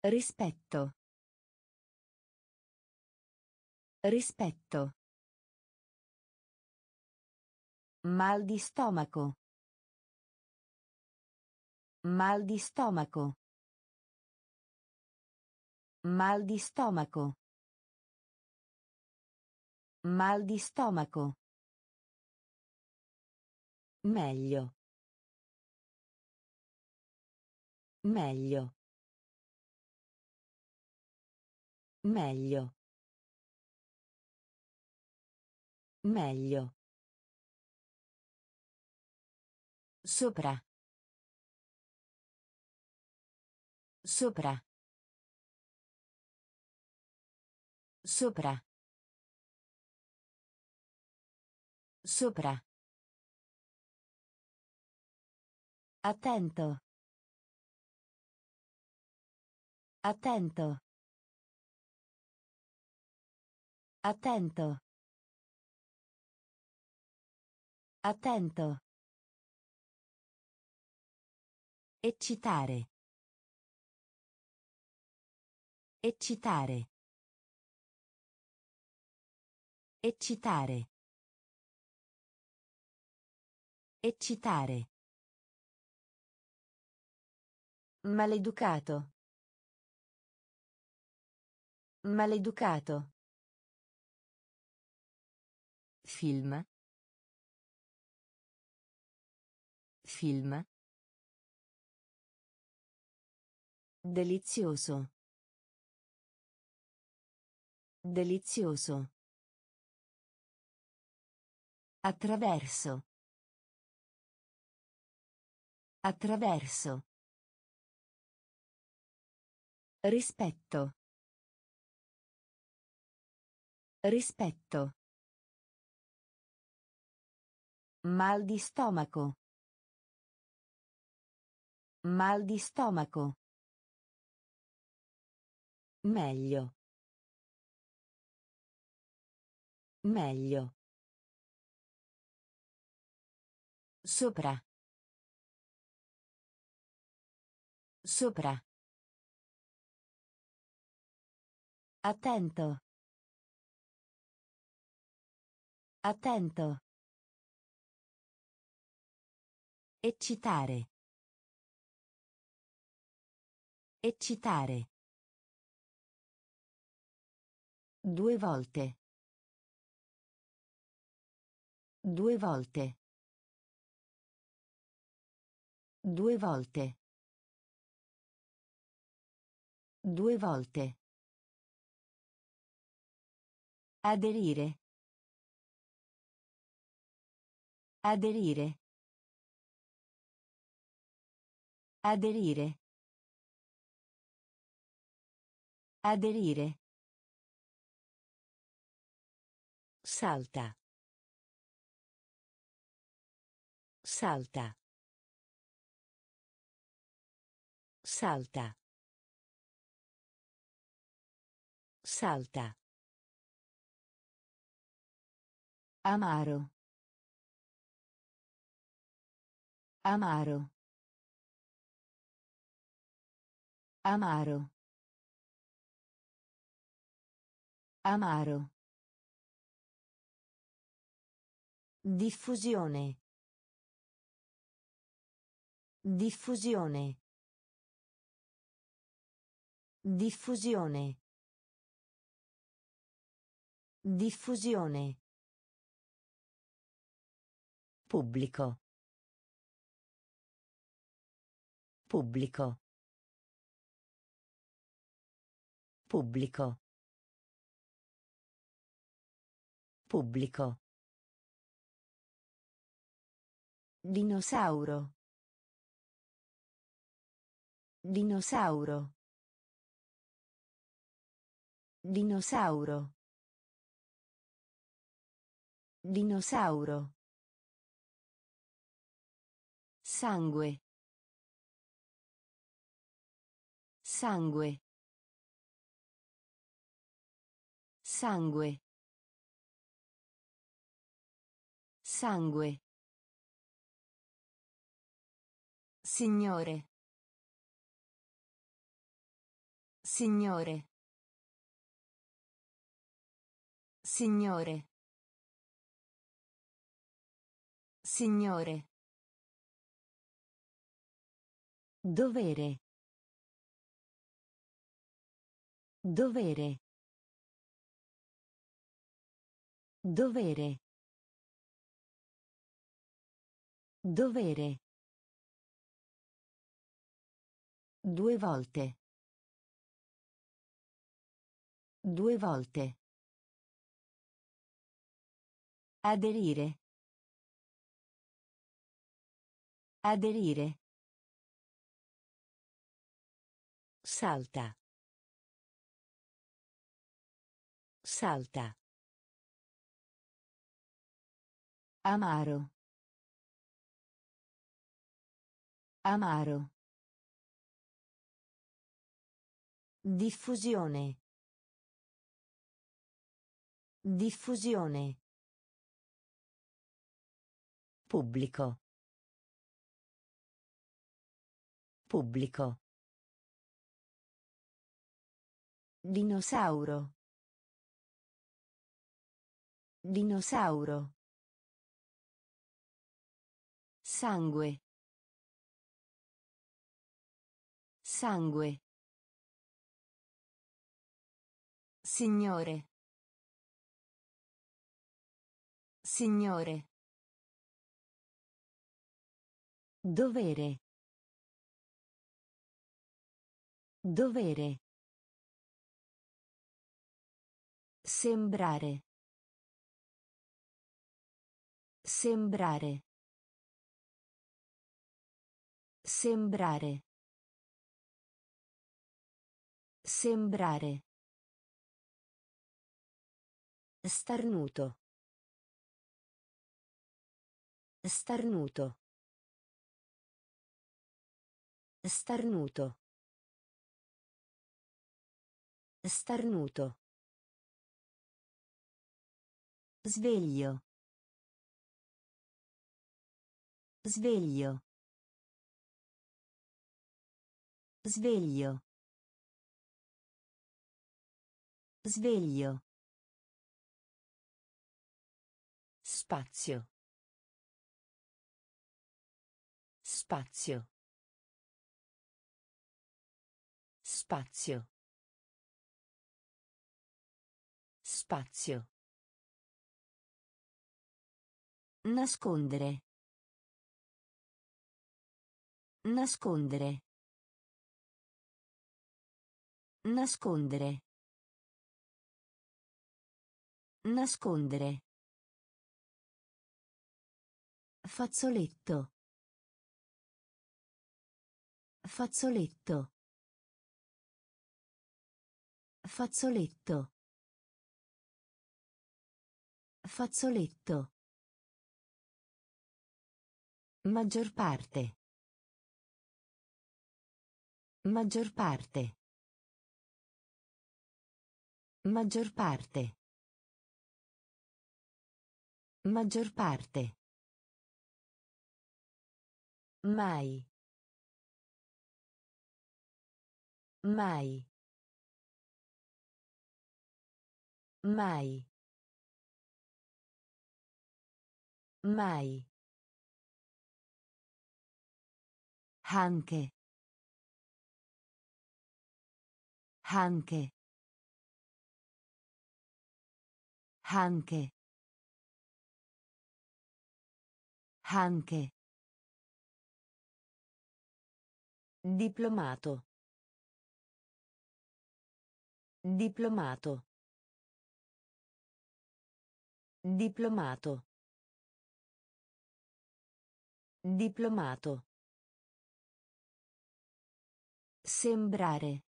Rispetto. Rispetto. Mal di stomaco. Mal di stomaco. Mal di stomaco. Mal di stomaco. Meglio. Meglio. Meglio. Meglio. Sopra. Sopra. Sopra. Sopra. Attento. Attento. Attento. Attento. Eccitare. Eccitare. Eccitare. Eccitare. Maleducato. Maleducato. Film. Film. Delizioso. Delizioso. Attraverso. Attraverso. Rispetto. Rispetto. Mal di stomaco. Mal di stomaco. Meglio. Meglio. Sopra. Sopra. Attento. Attento. Eccitare. Eccitare. Due volte. Due volte. Due volte. Due volte. Aderire. Aderire. Aderire. Aderire. Salta. Salta. Salta. Salta. Amaro. Amaro. Amaro. Amaro. Diffusione. Diffusione. Diffusione. Diffusione. Pubblico. Pubblico. Pubblico. Pubblico. Dinosauro. Dinosauro. Dinosauro. Dinosauro. Sangue. Sangue. Sangue. Sangue. Signore. Signore. Signore. Signore. Dovere. Dovere. Dovere. Dovere. Due volte. Due volte. Aderire. Aderire. Salta. Salta. Amaro. Amaro. Diffusione. Diffusione. Pubblico. Pubblico. Dinosauro. Dinosauro. Sangue. Sangue. Signore. Signore. Dovere. Dovere. Sembrare. Sembrare. Sembrare. Sembrare. Starnuto. Starnuto. Starnuto. Starnuto. Sveglio. Sveglio. Sveglio. Sveglio. Spazio. Spazio. Spazio. Spazio. Nascondere. Nascondere. Nascondere. Nascondere. Fazzoletto. Fazzoletto. Fazzoletto. Fazzoletto. Maggior parte. Maggior parte. Maggior parte. Maggior parte. Mai. Mai. Mai. Mai. Anche. Anche. Anche. Anche. Diplomato. Diplomato. Diplomato. Diplomato. Sembrare.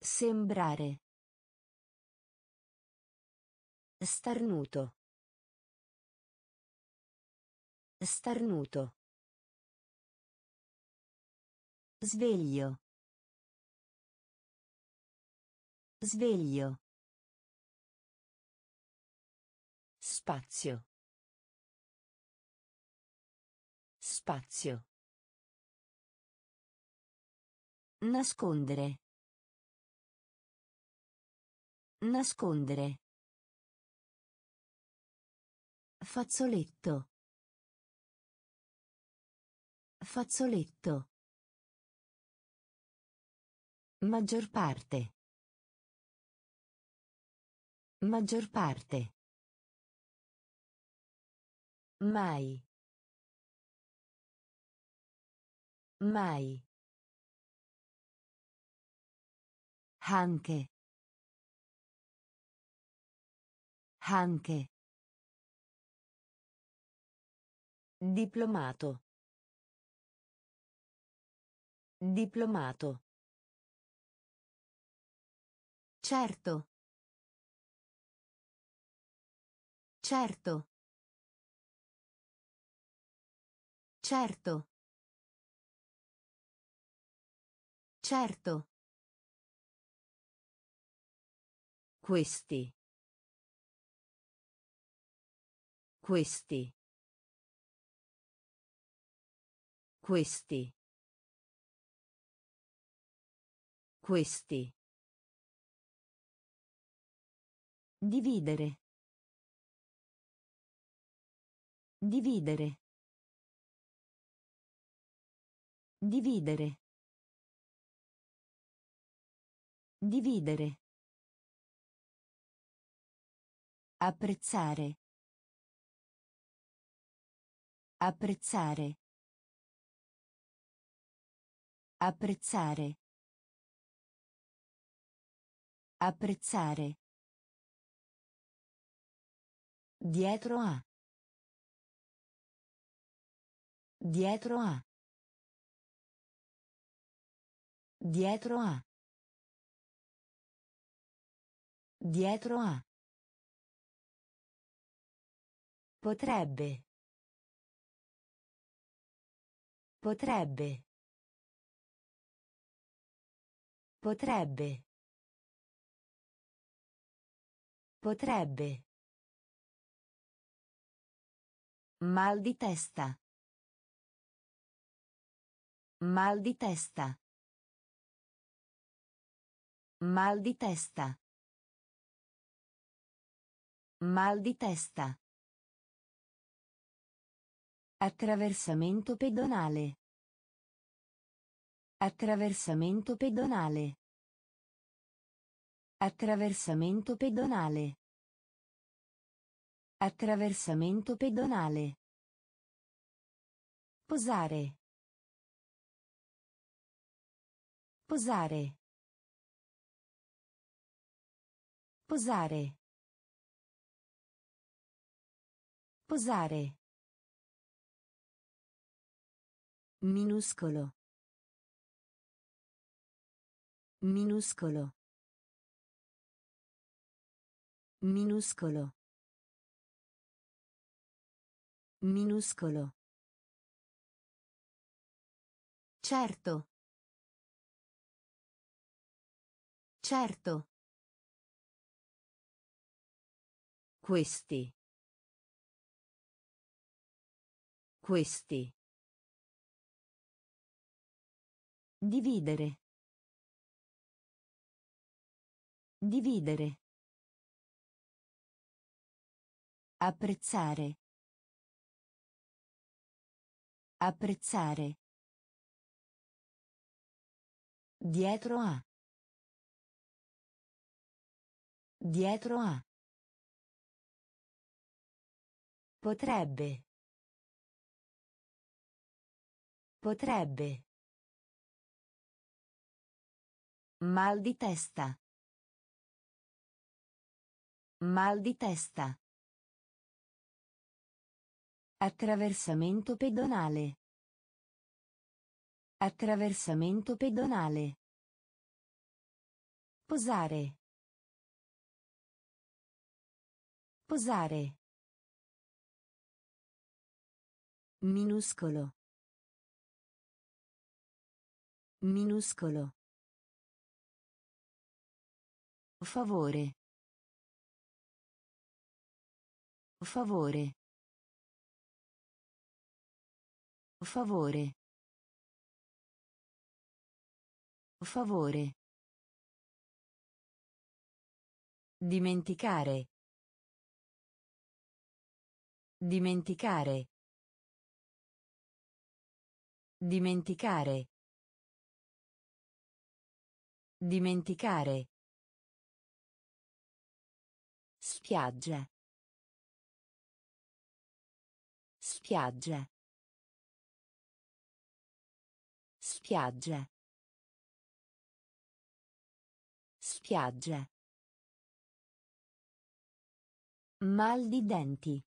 Sembrare. Starnuto. Starnuto. Sveglio. Sveglio. Spazio. Spazio. Nascondere. Nascondere. Fazzoletto. Fazzoletto. Maggior parte. Maggior parte. Mai. Mai. Anche. Anche. Diplomato. Diplomato. Certo. Certo. Certo. Certo. Questi. Questi. Questi. Questi. Dividere. Dividere. Dividere. Dividere. Apprezzare. Apprezzare. Apprezzare. Apprezzare. Dietro a. Dietro a. Dietro a. Dietro a. Potrebbe. Potrebbe. Potrebbe. Potrebbe. Mal di testa. Mal di testa. Mal di testa. Mal di testa. Attraversamento pedonale. Attraversamento pedonale. Attraversamento pedonale. Attraversamento pedonale. Posare. Posare. Posare. Posare. Minuscolo. Minuscolo. Minuscolo. Minuscolo. Certo. Certo. Questi. Questi. Dividere. Dividere. Apprezzare. Apprezzare. Dietro a. Dietro a. Potrebbe. Potrebbe. Mal di testa. Mal di testa. Attraversamento pedonale. Attraversamento pedonale. Posare. Posare. Minuscolo. Minuscolo. Favore. Favore. Favore. Favore. Dimenticare. Dimenticare. Dimenticare. Dimenticare. Spiaggia. Spiaggia. Spiaggia. Spiaggia. Mal di denti.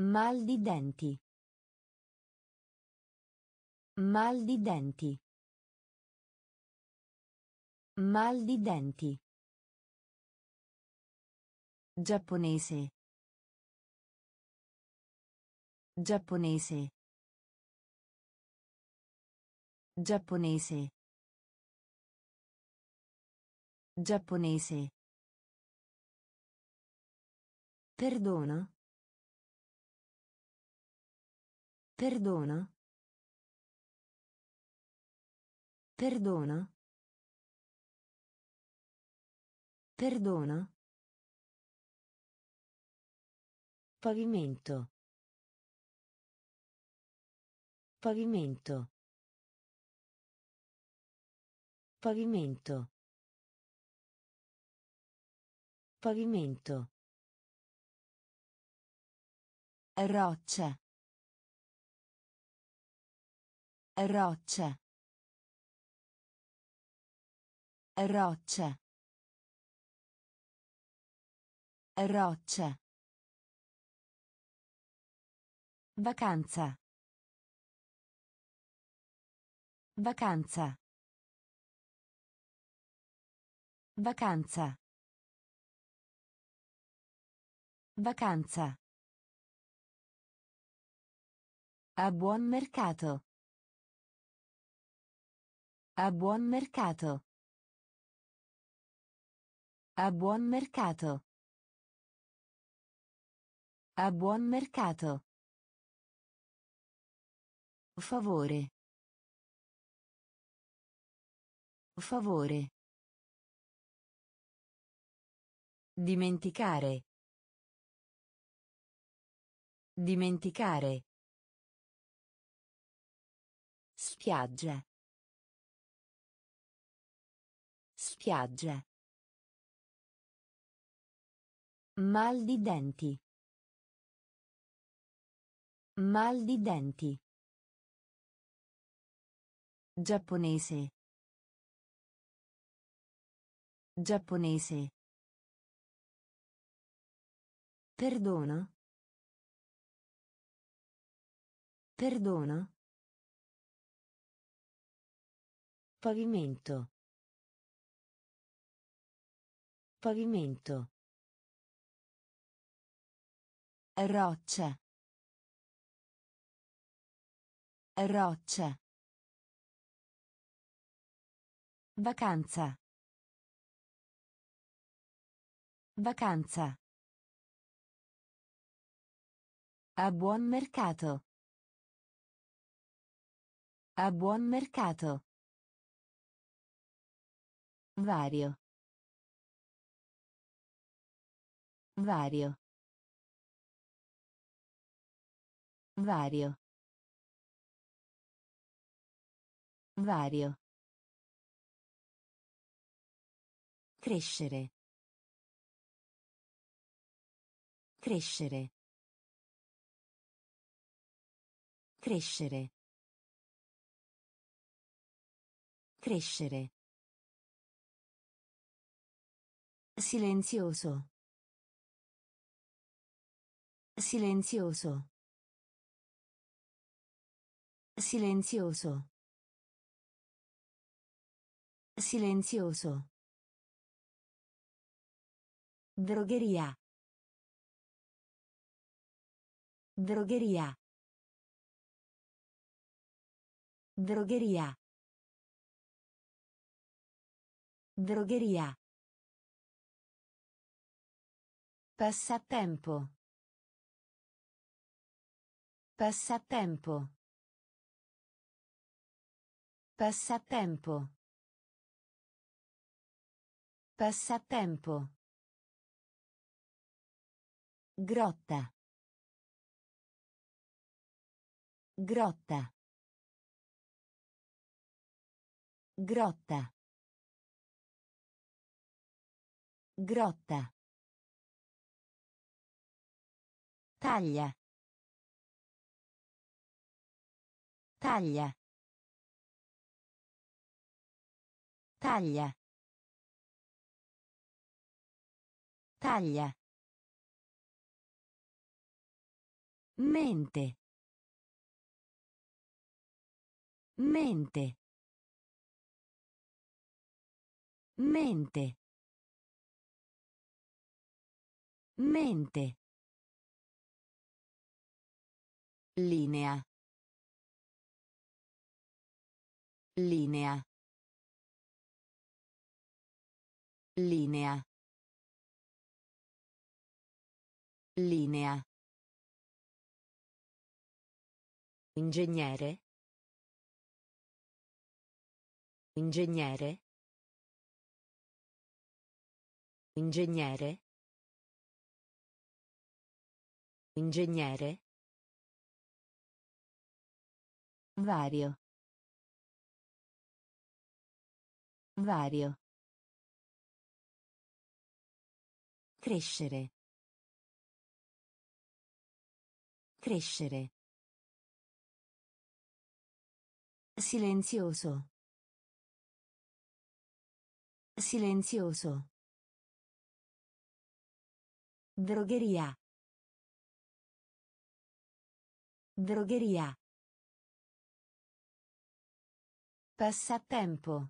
Mal di denti. Mal di denti. Mal di denti. Giapponese. Giapponese. Giapponese. Giapponese. Perdono. Perdono. Perdono. Perdono. Pavimento. Pavimento. Pavimento. Pavimento. Roccia. Roccia. Roccia. Roccia. Vacanza. Vacanza. Vacanza. Vacanza. A buon mercato. A buon mercato. A buon mercato. A buon mercato. Favore. Favore. Dimenticare. Dimenticare. Spiaggia. Spiaggia. Mal di denti. Mal di denti. Giapponese. Giapponese. Perdono. Perdono. Pavimento. Pavimento. Roccia. Roccia. Vacanza. Vacanza. A buon mercato. A buon mercato. Vario. Vario. Vario. Vario. Crescere. Crescere. Crescere. Crescere. Silenzioso. Silenzioso. Silenzioso. Silenzioso. Drogheria. Drogheria. Drogheria. Drogheria. Passatempo. Passatempo. Passatempo. Passatempo. Grotta. Grotta. Grotta. Grotta. Taglia. Taglia. Taglia. Taglia. Mente. Mente. Mente. Mente. Linea. Linea. Linea. Linea. Ingegnere. Ingegnere. Ingegnere. Ingegnere. Vario. Vario. Crescere. Crescere. Silenzioso. Silenzioso. Drogheria. Drogheria. Passatempo.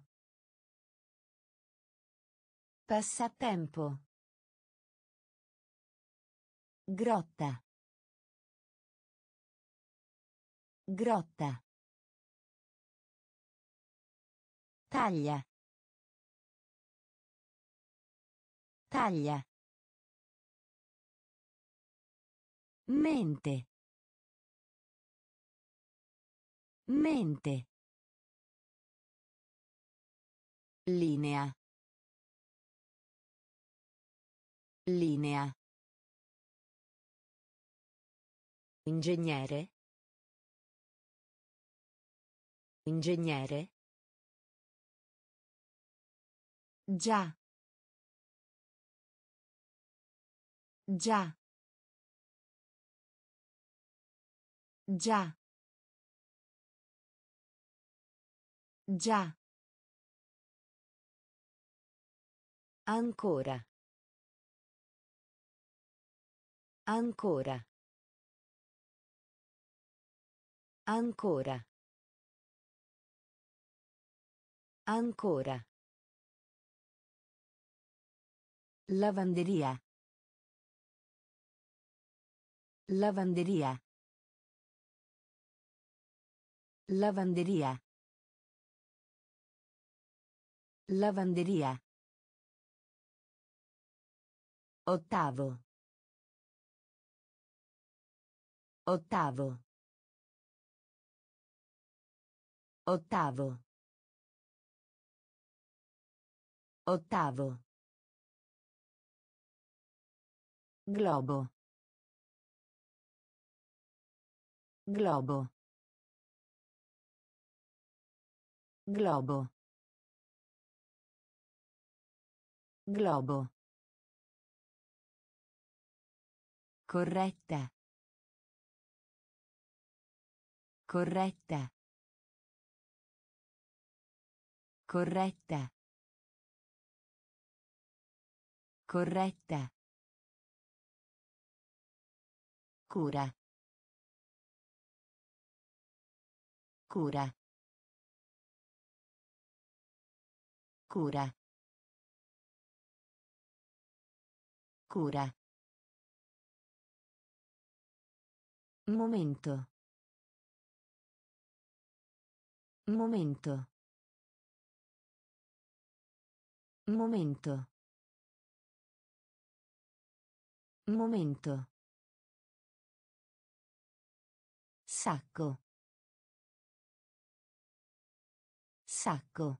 Passatempo. Grotta. Grotta. Taglia. Taglia. Mente. Mente. Linea. Linea. Ingegnere. Ingegnere. Già. Già. Già. Già. Ancora. Ancora. Ancora. Ancora. Lavanderia. Lavanderia. Lavanderia. Lavanderia. Ottavo. Ottavo. Ottavo. Ottavo. Globo. Globo. Globo. Globo. Corretta. Corretta. Corretta. Corretta. Cura. Cura. Cura. Cura. Momento. Momento. Momento. Momento. Sacco. Sacco.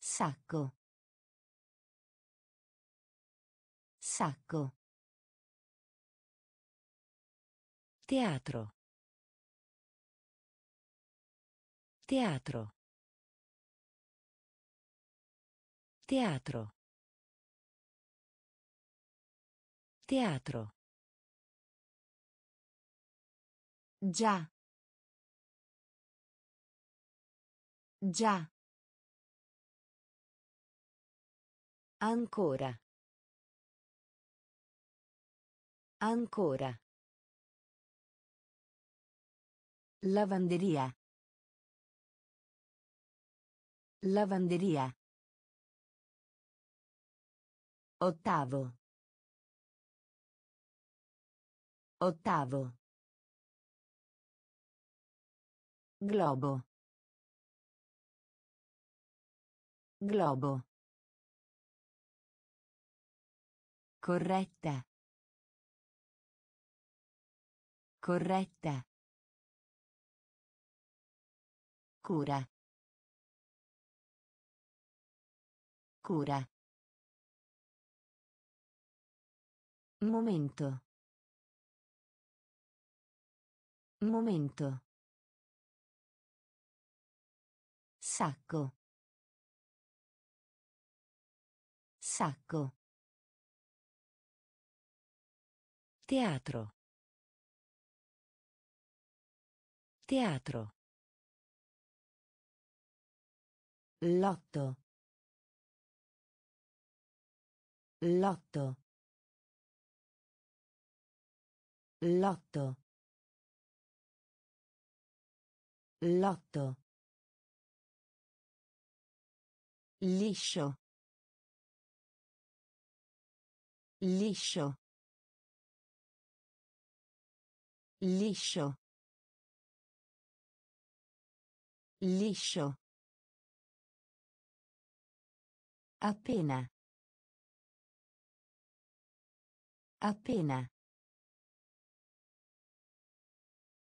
Sacco. Sacco. Teatro. Teatro. Teatro. Teatro. Già. Già. Ancora. Ancora. Lavanderia. Lavanderia. Ottavo. Ottavo. Globo. Globo. Corretta. Corretta. Cura. Cura. Momento. Momento. Sacco. Sacco. Teatro. Teatro. Lotto. Lotto. Lotto. Lotto. Liscio. Liscio. Liscio. Liscio. Appena. Appena.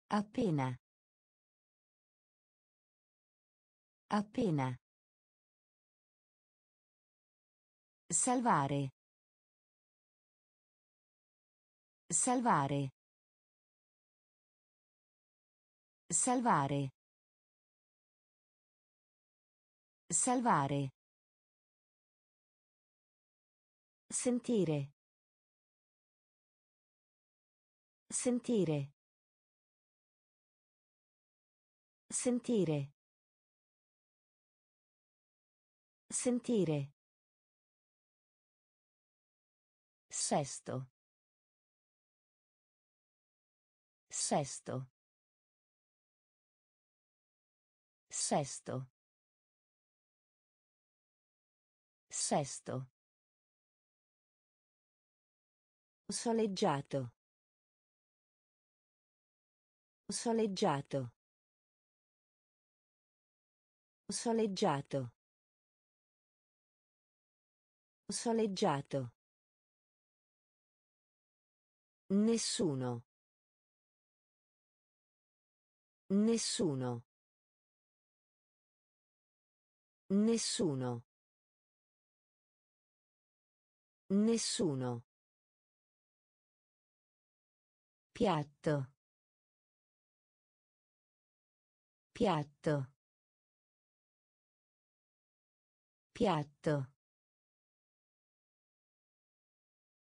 Appena. Appena. Salvare. Salvare. Salvare. Salvare. Sentire. Sentire. Sentire. Sentire. Sesto. Sesto. Sesto. Sesto. Soleggiato. Soleggiato. Soleggiato. Soleggiato. Nessuno. Nessuno. Nessuno. Nessuno. Piatto. Piatto. Piatto.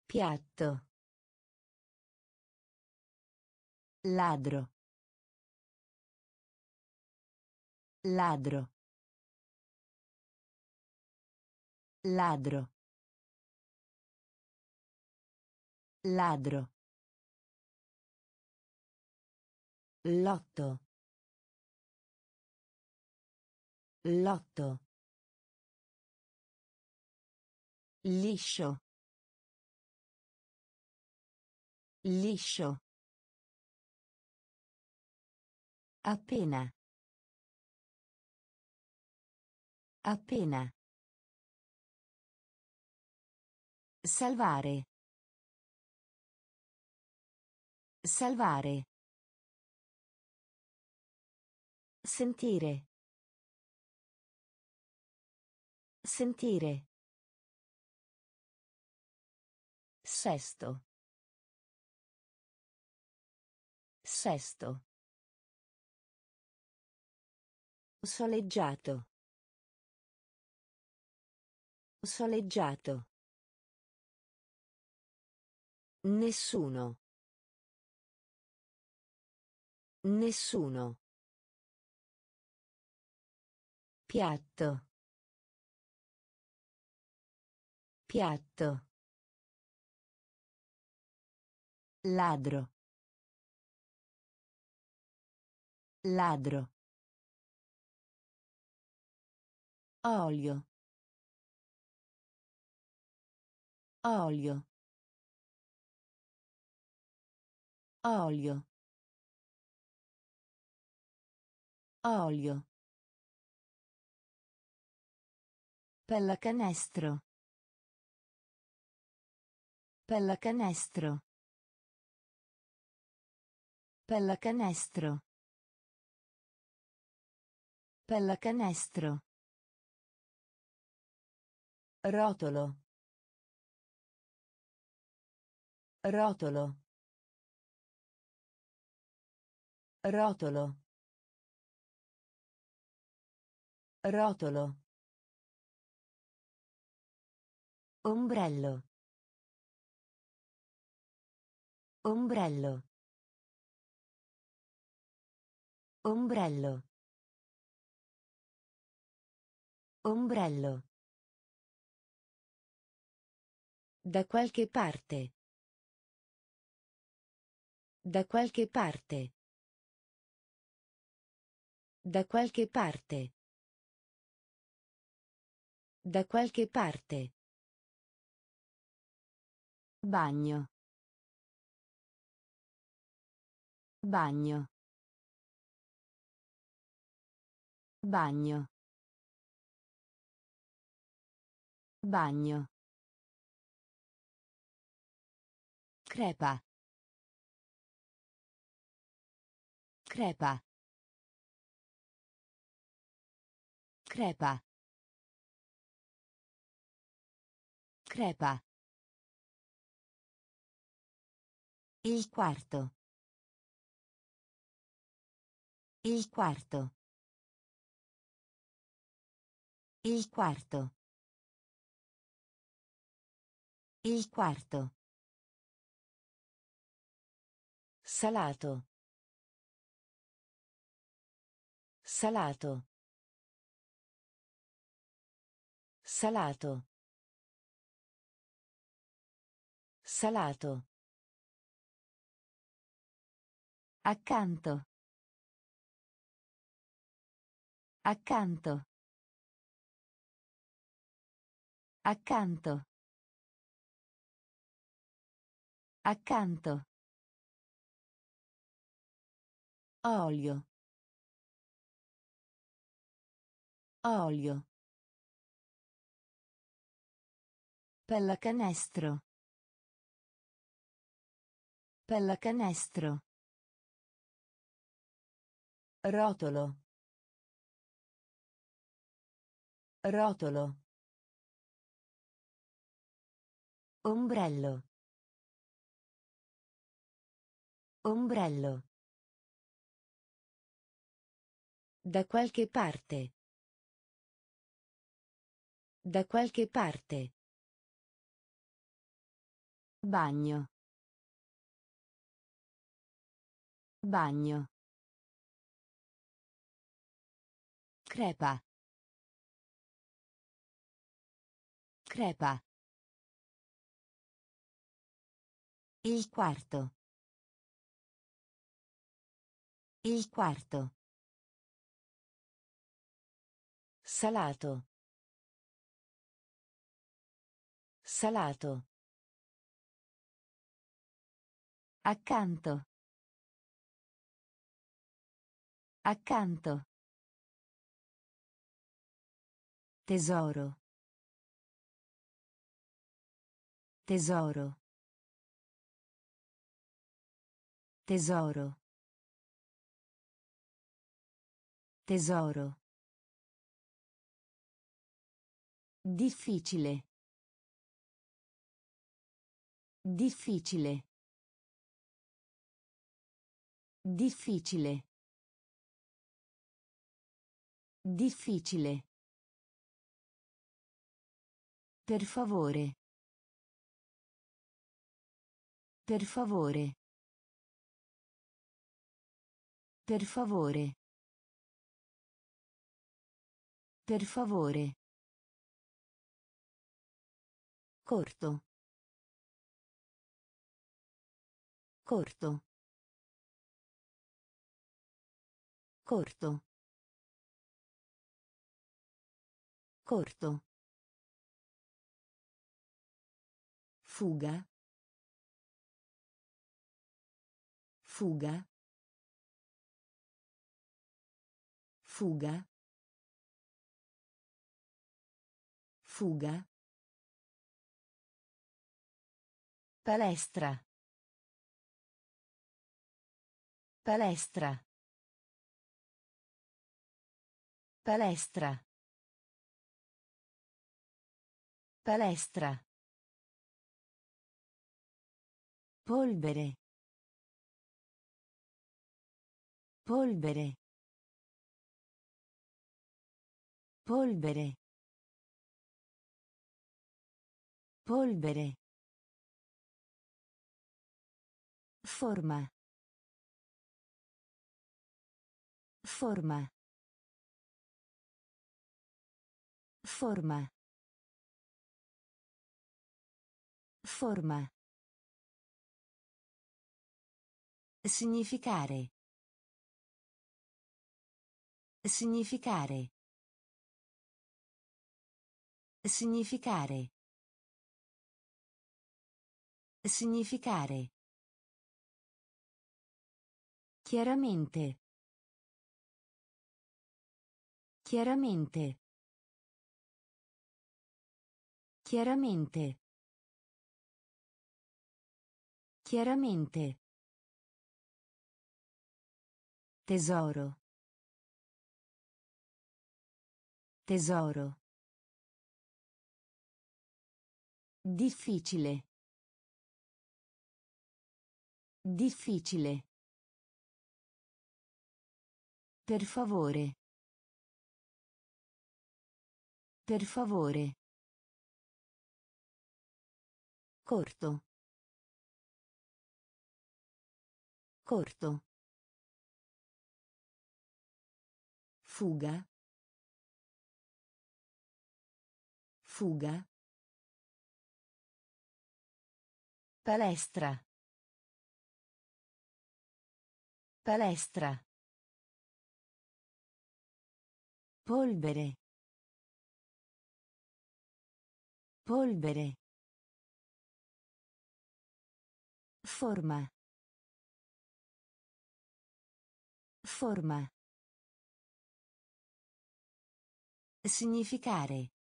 Piatto. Ladro. Ladro. Ladro. Ladro. Lotto. Lotto. Liscio. Liscio. Appena. Appena. Salvare. Salvare. Sentire. Sentire. Sesto. Sesto. Soleggiato. Soleggiato. Nessuno. Nessuno. Piatto. Piatto. Ladro. Ladro. Olio. Olio. Olio. Olio. Pallacanestro. Pallacanestro. Pallacanestro. Pallacanestro. Rotolo. Rotolo. Rotolo. Rotolo. Ombrello. Ombrello. Ombrello. Ombrello. Da qualche parte. Da qualche parte. Da qualche parte. Da qualche parte. Bagno. Bagno. Bagno. Bagno. Crepa. Crepa. Crepa. Crepa. Il quarto. Il quarto. Il quarto. Il quarto. Salato. Salato. Salato. Salato. Accanto. Accanto. Accanto. Accanto. Olio. Olio. Pallacanestro. Pallacanestro. Rotolo. Rotolo. Ombrello. Ombrello. Da qualche parte. Da qualche parte. Bagno. Bagno. Crepa. Crepa. Il quarto. Il quarto. Salato. Salato. Accanto. Accanto. Tesoro. Tesoro. Tesoro. Tesoro. Difficile. Difficile. Difficile. Difficile. Per favore. Per favore. Per favore. Per favore. Corto. Corto. Corto. Corto. Fuga. Fuga. Fuga. Fuga. Palestra. Palestra. Palestra. Palestra. Polvere. Polvere. Polvere. Polvere. Forma. Forma. Forma. Forma. Significare. Significare. Significare. Significare. Chiaramente. Chiaramente. Chiaramente. Chiaramente. Tesoro. Tesoro. Difficile. Difficile. Per favore. Per favore. Corto. Corto. Fuga. Fuga. Palestra. Palestra. Polvere. Polvere. Forma. Forma. Significare.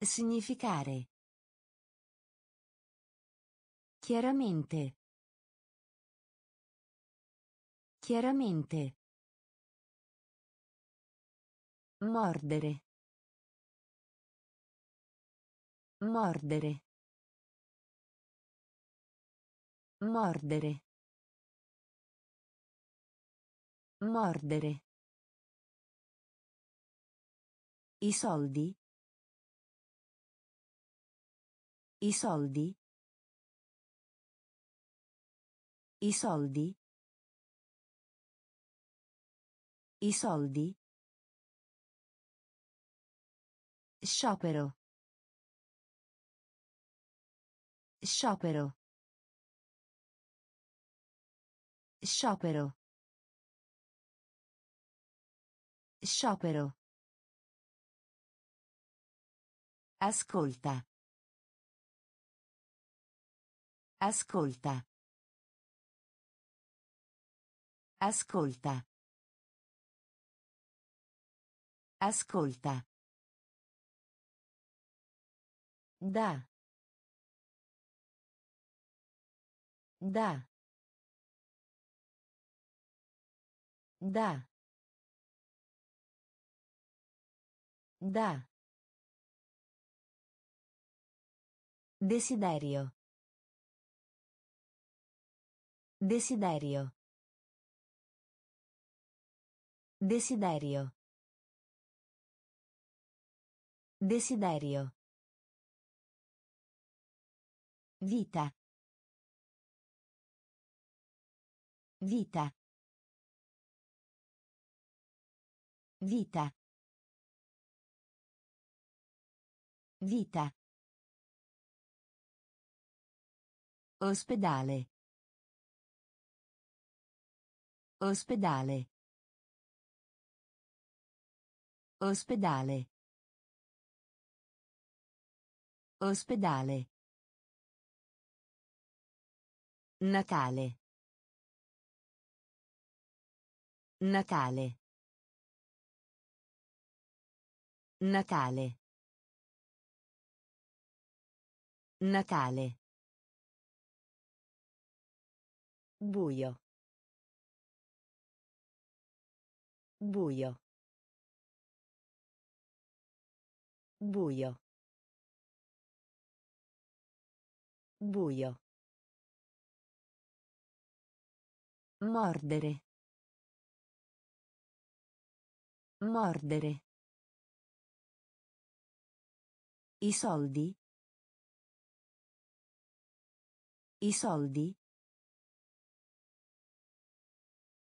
Significare. Chiaramente. Chiaramente. Mordere. Mordere. Mordere. Mordere. I soldi. I soldi. I soldi. I soldi. Sciopero. Sciopero. Sciopero. Sciopero. Ascolta. Ascolta. Ascolta. Ascolta. Da. Da. Da. Da. Desiderio. Desiderio. Desiderio. Desiderio. Vita. Vita. Vita. Vita. Ospedale. Ospedale. Ospedale. Ospedale. Natale. Natale. Natale. Natale. Buio. Buio. Buio. Buio. Mordere. Mordere. I soldi. I soldi.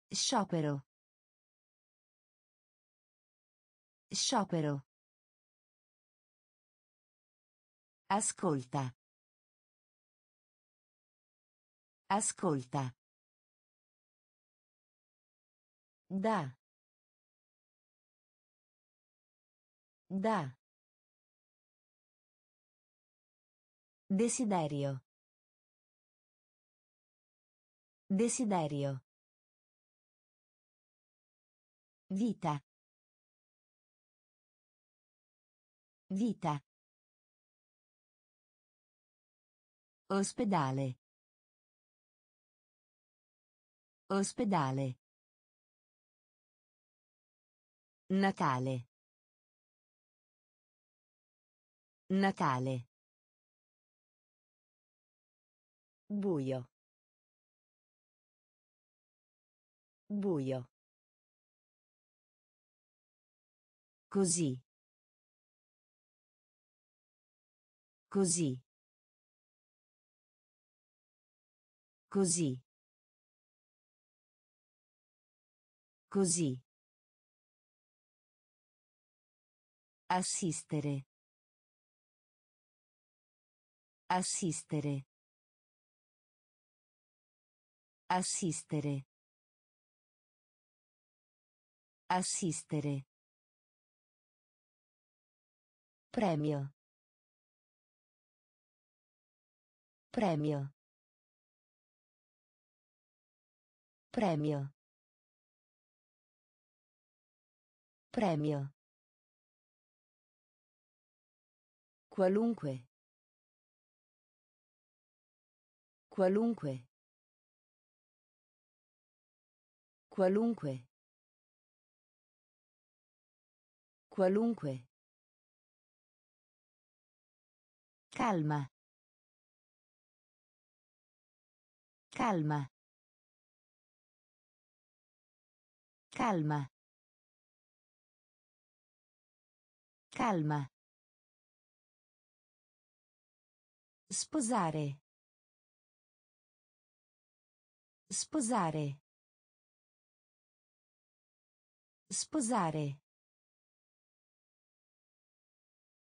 Sciopero. Sciopero. Ascolta. Ascolta. Da. Da. Desiderio. Desiderio. Vita. Vita. Ospedale. Ospedale. Natale. Natale. Buio. Buio. Così. Così. Così. Così. Assistere. Assistere. Assistere. Assistere. Premio. Premio. Premio. Premio. Qualunque. Qualunque. Qualunque. Qualunque. Calma. Calma. Calma. Calma. Sposare. Sposare. Sposare.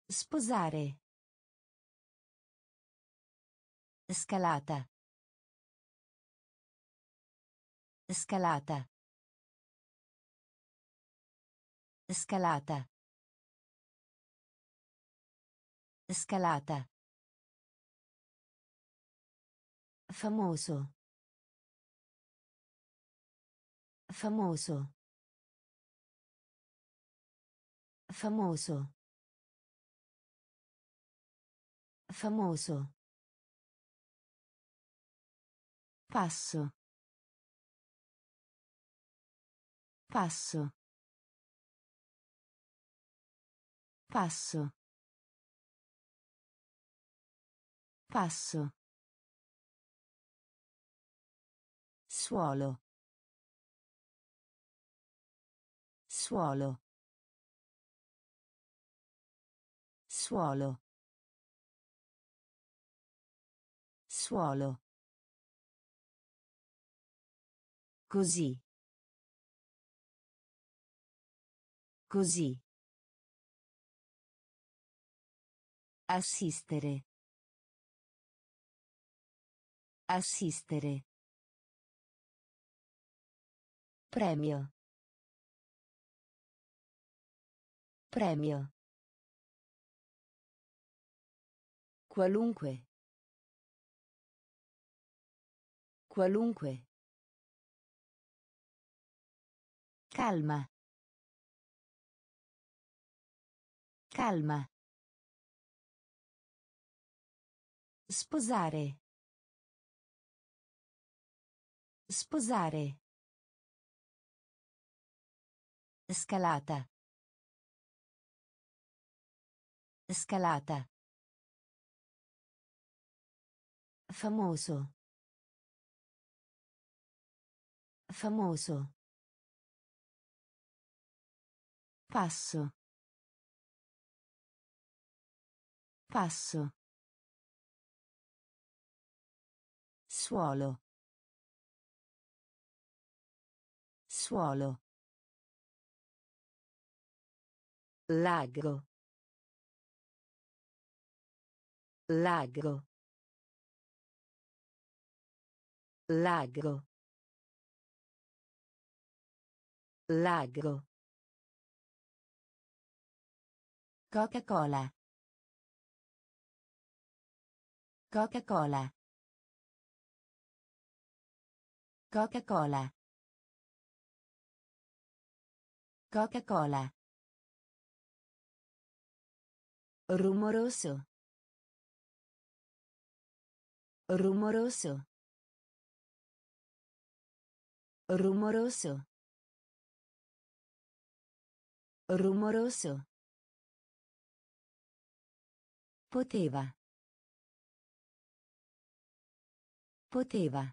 Sposare. Scalata. Scalata. Scalata. Scalata. Famoso. Famoso. Famoso. Famoso. Passo. Passo. Passo. Passo. Suolo. Suolo. Suolo. Suolo. Così. Così. Assistere. Assistere. Premio. Premio. Qualunque. Qualunque. Calma. Calma. Sposare. Sposare. Scalata. Scalata. Famoso. Famoso. Passo. Passo. Suolo. Suolo. Lago. Lago. Lago. Lago. Coca-Cola. Coca-Cola. Coca-Cola. Coca-Cola. Rumoroso. Rumoroso. Rumoroso. Rumoroso. Poteva. Poteva.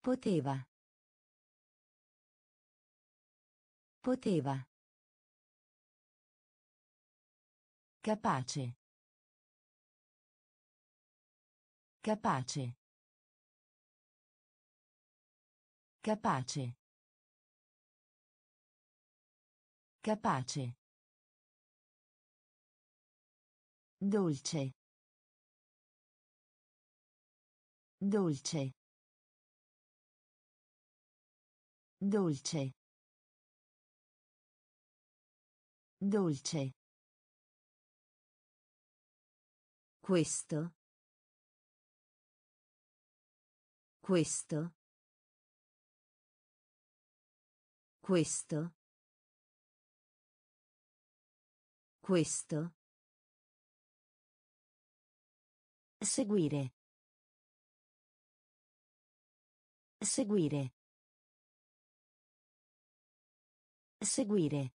Poteva. Poteva. Capace. Capace. Capace. Capace. Dolce. Dolce. Dolce. Dolce. Questo. Questo. Questo. Questo. Seguire. Seguire. Seguire.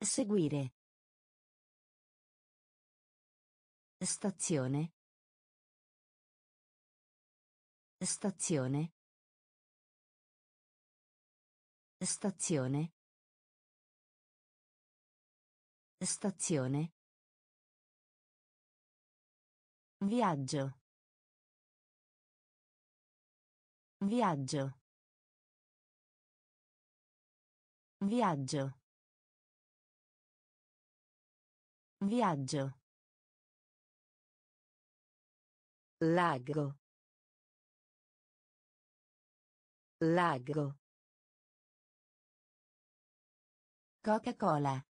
Seguire. Stazione. Stazione. Stazione. Stazione. Viaggio. Viaggio. Viaggio. Viaggio. Lago. Lago. Coca-Cola.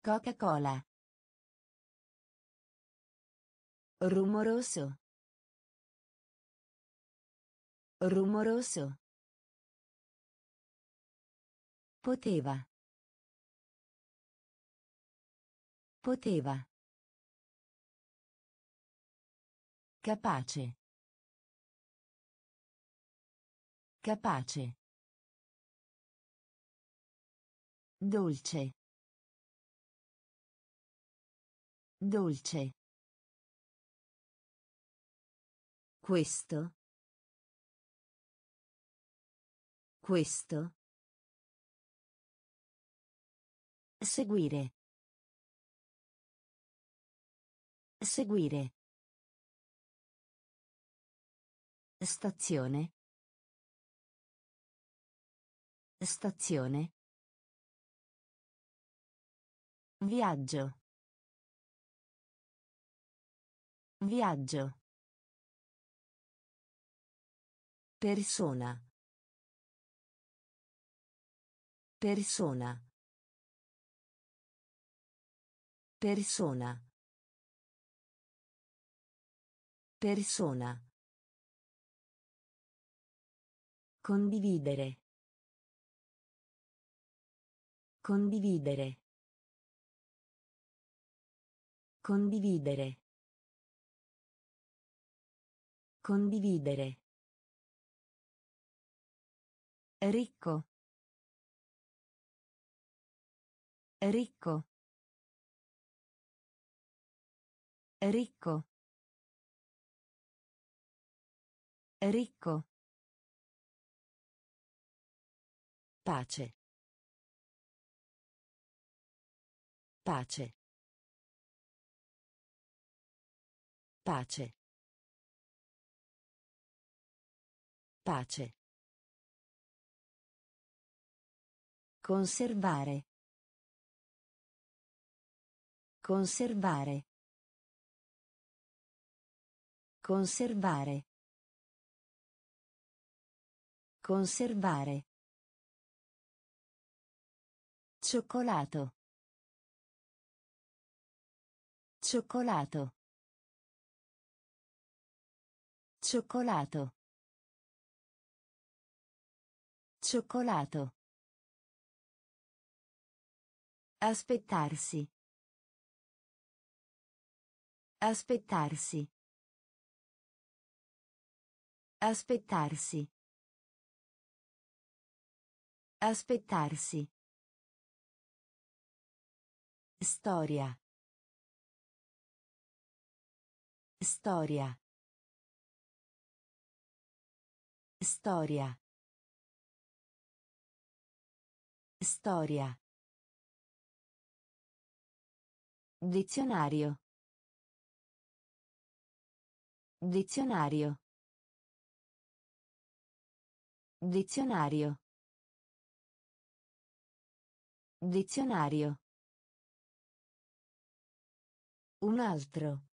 Coca-Cola. Rumoroso. Rumoroso. Poteva. Poteva. Capace. Capace. Dolce. Dolce. Questo. Questo. Seguire. Seguire. Stazione. Stazione. Viaggio. Viaggio. Persona. Persona. Persona. Persona. Condividere. Condividere. Condividere. Condividere. Ricco. Ricco. Ricco. Ricco. Pace. Pace. Pace. Pace. Conservare. Conservare. Conservare. Conservare. Cioccolato. Cioccolato. Cioccolato. Cioccolato. Aspettarsi. Aspettarsi. Aspettarsi. Aspettarsi. Storia. Storia. Storia. Storia. Dizionario. Dizionario. Dizionario. Dizionario. Un altro.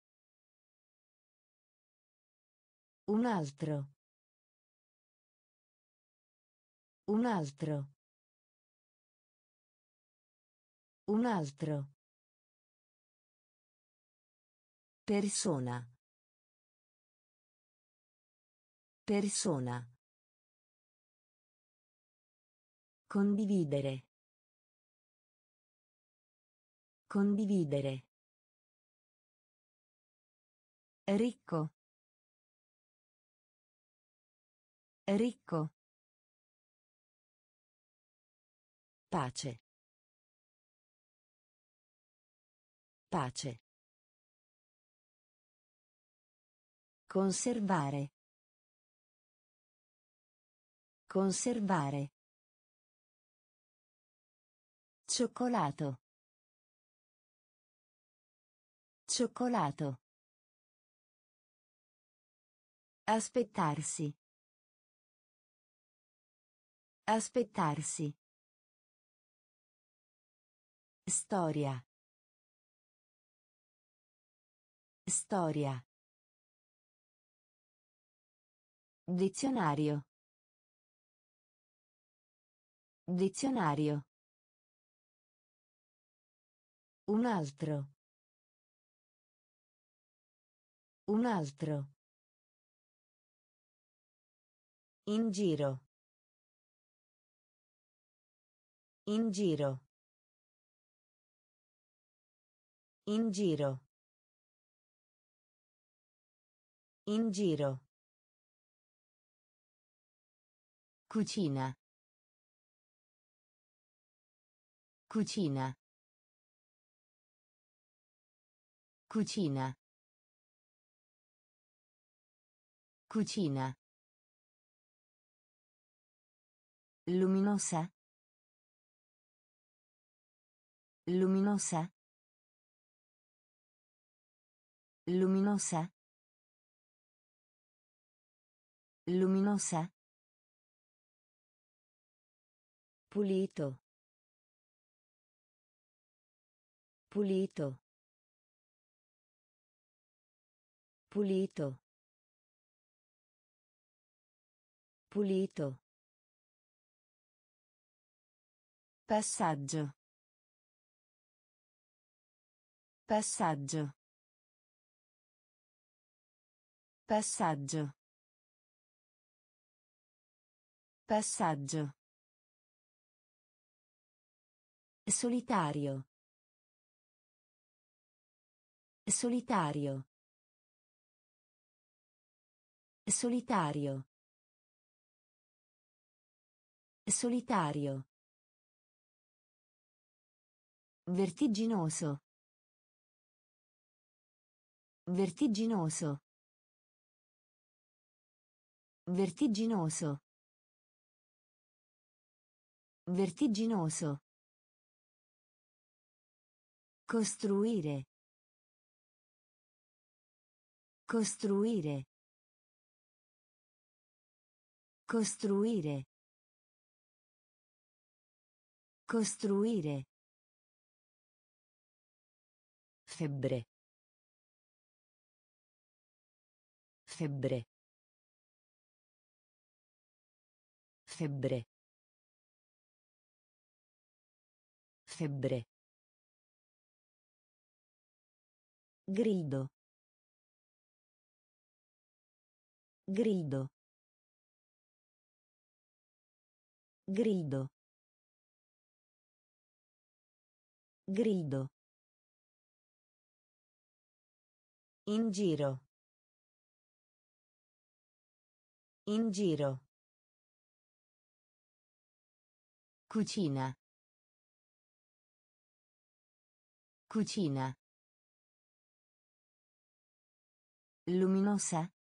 Un altro. Un altro. Un altro. Persona. Persona. Condividere. Condividere. Ricco. Ricco. Pace. Pace. Conservare. Conservare. Cioccolato. Cioccolato. Aspettarsi. Aspettarsi. Storia. Storia. Dizionario. Dizionario. Un altro. Un altro. In giro. In giro. In giro. In giro. Cucina. Cucina. Cucina. Cucina. Luminosa. Luminosa. Luminosa. Luminosa. Pulito. Pulito. Pulito. Pulito. Passaggio. Passaggio. Passaggio. Passaggio. Solitario. Solitario. Solitario. Solitario. Vertiginoso. Vertiginoso. Vertiginoso. Vertiginoso. Costruire. Costruire. Costruire. Costruire. Febbre. Febbre. Febbre. Febbre. Grido. Grido. Grido. Grido. In giro. In giro. Cucina. Cucina. Luminosa.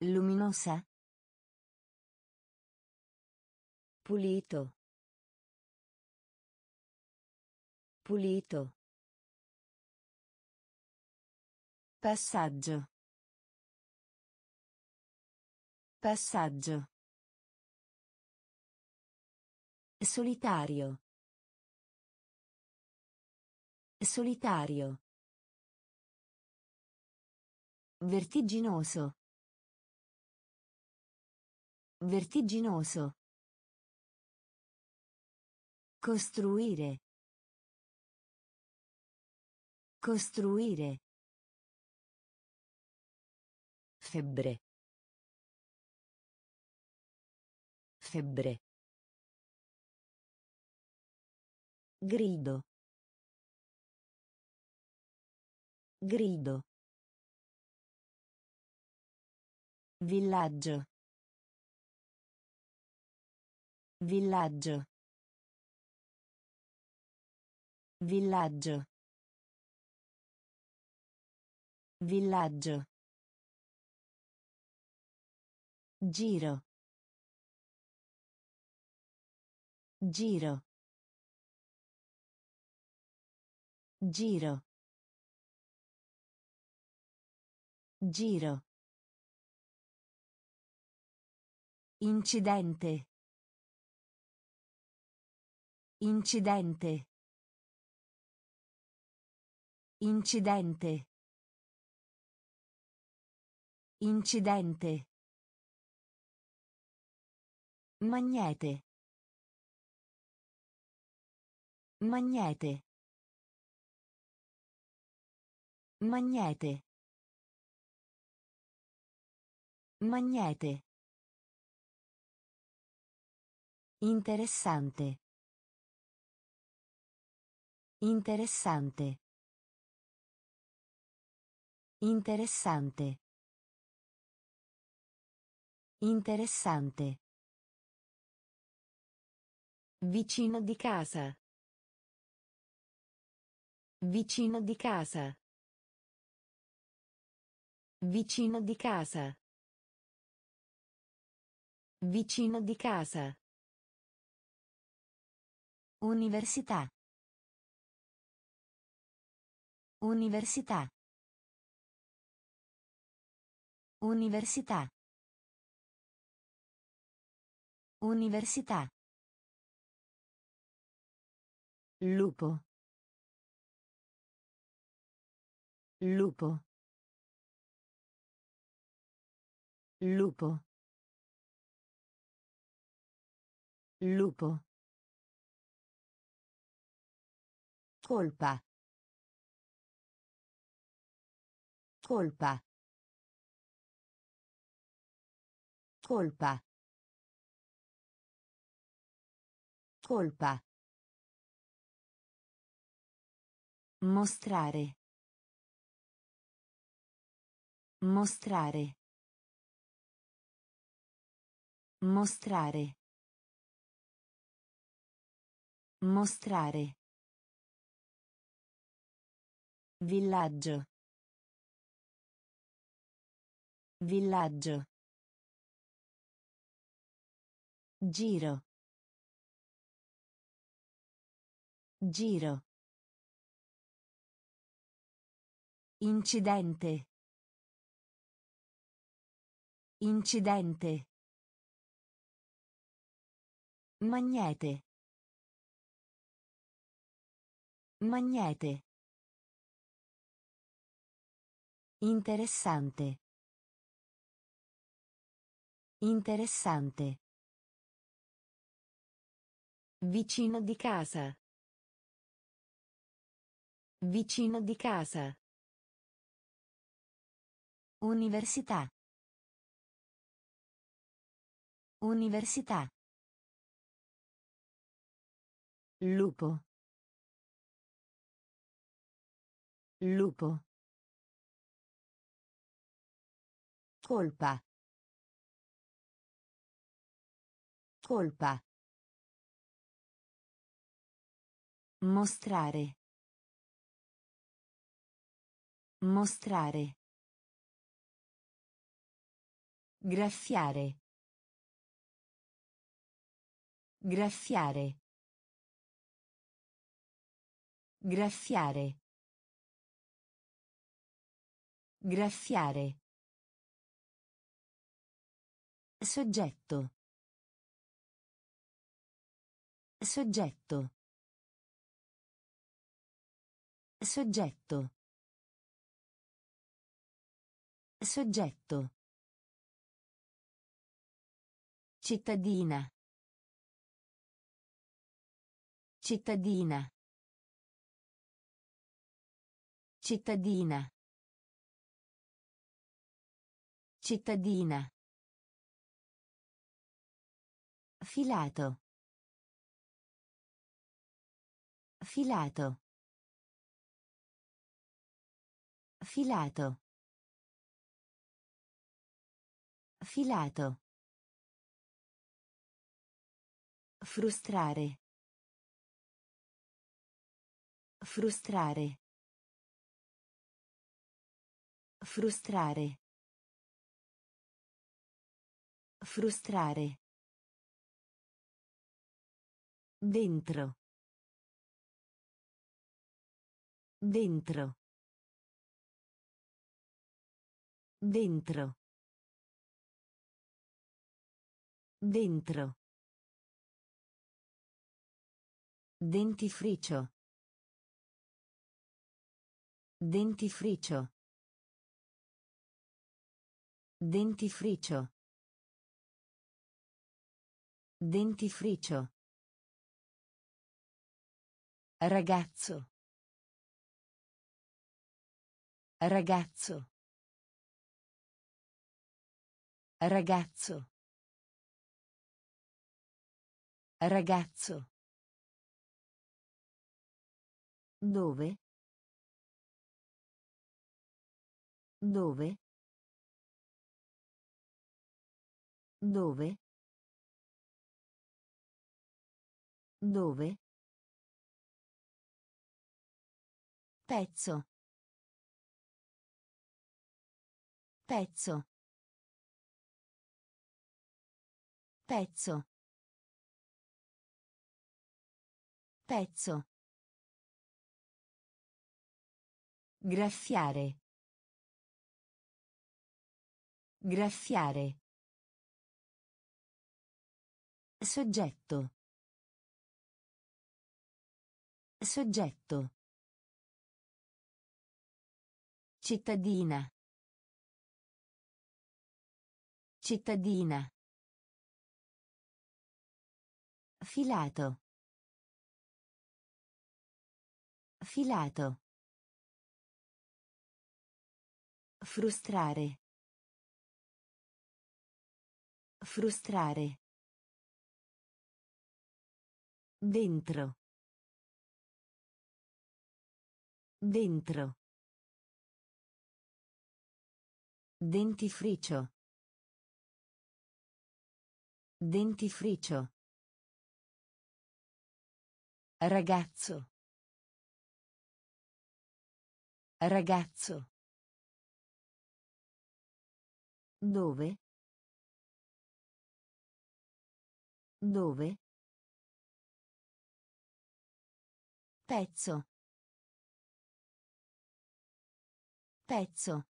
Luminosa. Pulito. Pulito. Passaggio. Passaggio. Solitario. Solitario. Vertiginoso. Vertiginoso. Costruire. Costruire. Febbre. Febbre. Grido. Grido. Villaggio. Villaggio. Villaggio. Villaggio. Giro. Giro. Giro. Giro. Incidente. Incidente. Incidente. Incidente. Magnete. Magnete. Magnete. Magnete. Interessante. Interessante. Interessante. Interessante. Vicino di casa. Vicino di casa. Vicino di casa. Vicino di casa. Università. Università. Università. Università. Lupo. Lupo. Lupo. Lupo. Colpa. Colpa. Colpa. Colpa. Mostrare. Mostrare. Mostrare. Mostrare. Villaggio. Villaggio. Giro. Giro. Incidente. Incidente. Magnete. Magnete. Interessante. Interessante. Vicino di casa. Vicino di casa. Università. Università. Lupo. Lupo. Colpa. Colpa. Mostrare. Mostrare. Graffiare. Graffiare. Graffiare. Graffiare. Soggetto. Soggetto. Soggetto. Soggetto. Cittadina. Cittadina. Cittadina. Cittadina. Filato. Filato. Filato. Filato. Frustrare. Frustrare. Frustrare. Frustrare. Dentro. Dentro. Dentro. Dentro. Dentifricio. Dentifricio. Dentifricio. Dentifricio. Ragazzo. Ragazzo. Ragazzo. Ragazzo. Dove? Dove? Dove? Dove? Pezzo. Pezzo. Pezzo. Pezzo. Graffiare. Graffiare. Soggetto. Soggetto. Cittadina. Cittadina. Filato. Filato. Frustrare. Frustrare. Dentro. Dentro. Dentifricio. Dentifricio. Ragazzo. Ragazzo. Dove? Dove? Pezzo. Pezzo.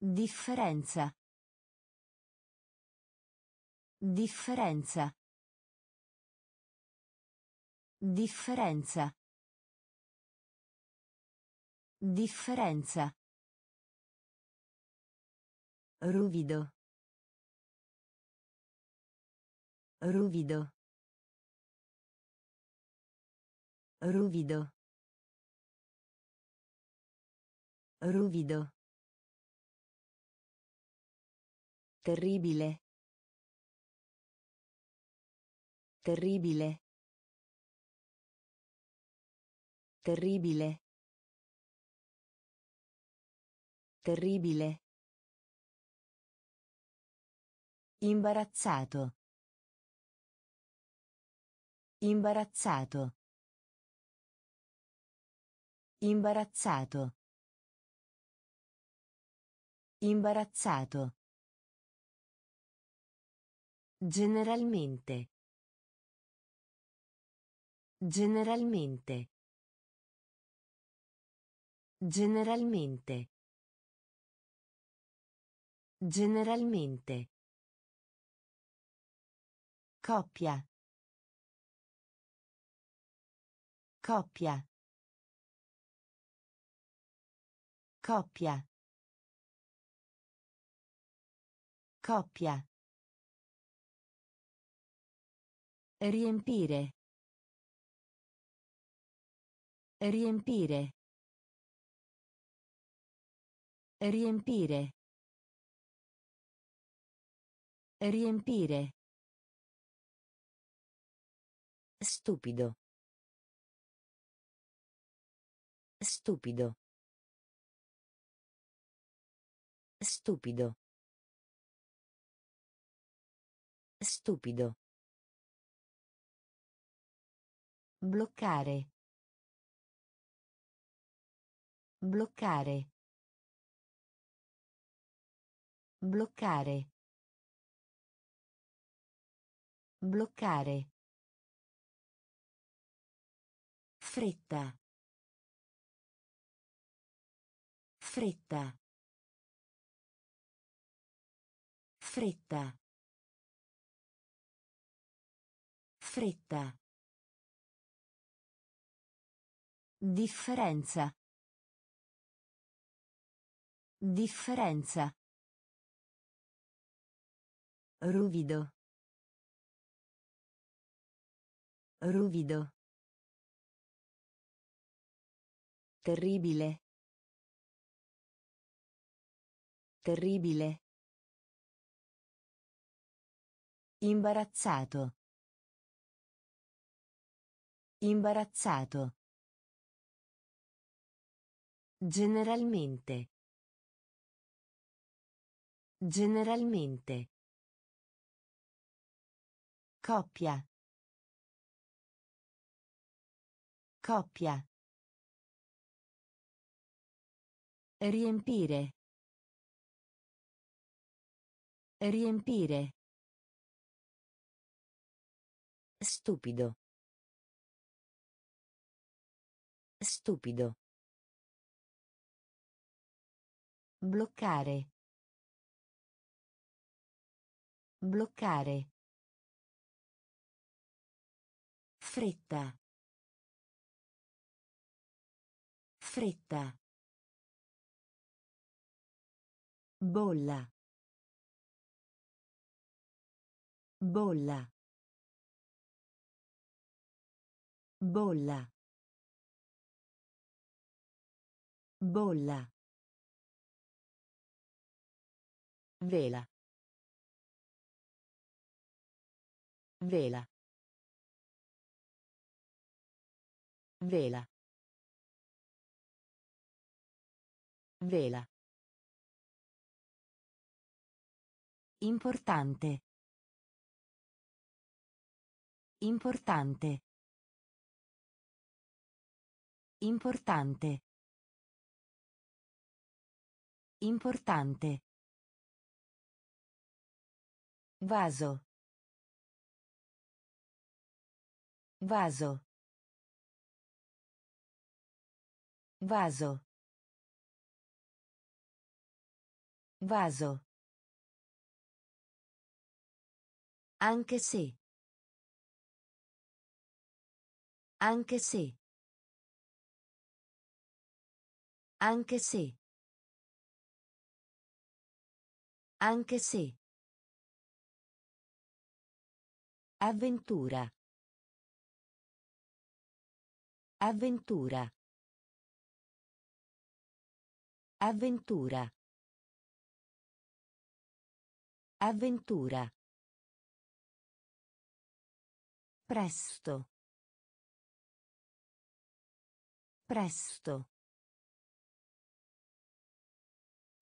Differenza. Differenza. Differenza. Differenza. Ruvido. Ruvido. Ruvido. Ruvido. Terribile. Terribile. Terribile. Terribile. Imbarazzato. Imbarazzato. Imbarazzato. Imbarazzato. Generalmente. Generalmente. Generalmente. Generalmente. Coppia. Coppia. Coppia. Coppia. Riempire. Riempire. Riempire. Riempire. Stupido. Stupido. Stupido. Stupido. Bloccare. Bloccare. Bloccare. Bloccare. Fretta. Fretta. Fretta. Fretta. Differenza. Differenza. Ruvido. Ruvido. Terribile. Terribile. Imbarazzato. Imbarazzato. Generalmente. Generalmente. Coppia. Coppia. Riempire. Riempire. Stupido. Stupido. Bloccare. Bloccare. Fretta. Fretta. Bolla. Bolla. Bolla. Bolla. Vela. Vela. Vela. Vela. Importante. Importante. Importante. Importante. Vaso. Vaso. Vaso. Vaso. Anche se. Anche se. Anche se. Anche se. Avventura. Avventura. Avventura. Avventura. Presto. Presto.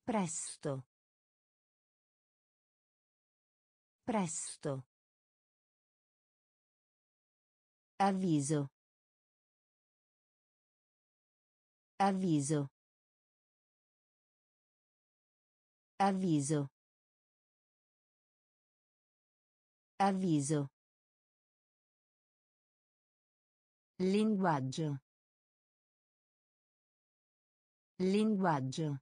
Presto. Presto. Avviso. Avviso. Avviso. Avviso. Linguaggio. Linguaggio.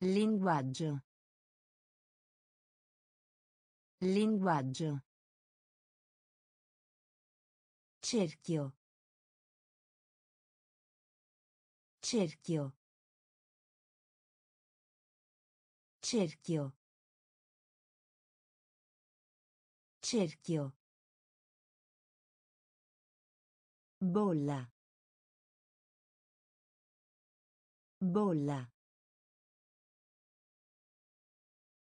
Linguaggio. Linguaggio. Cerchio. Cerchio. Cerchio. Cerchio. Bolla. Bolla.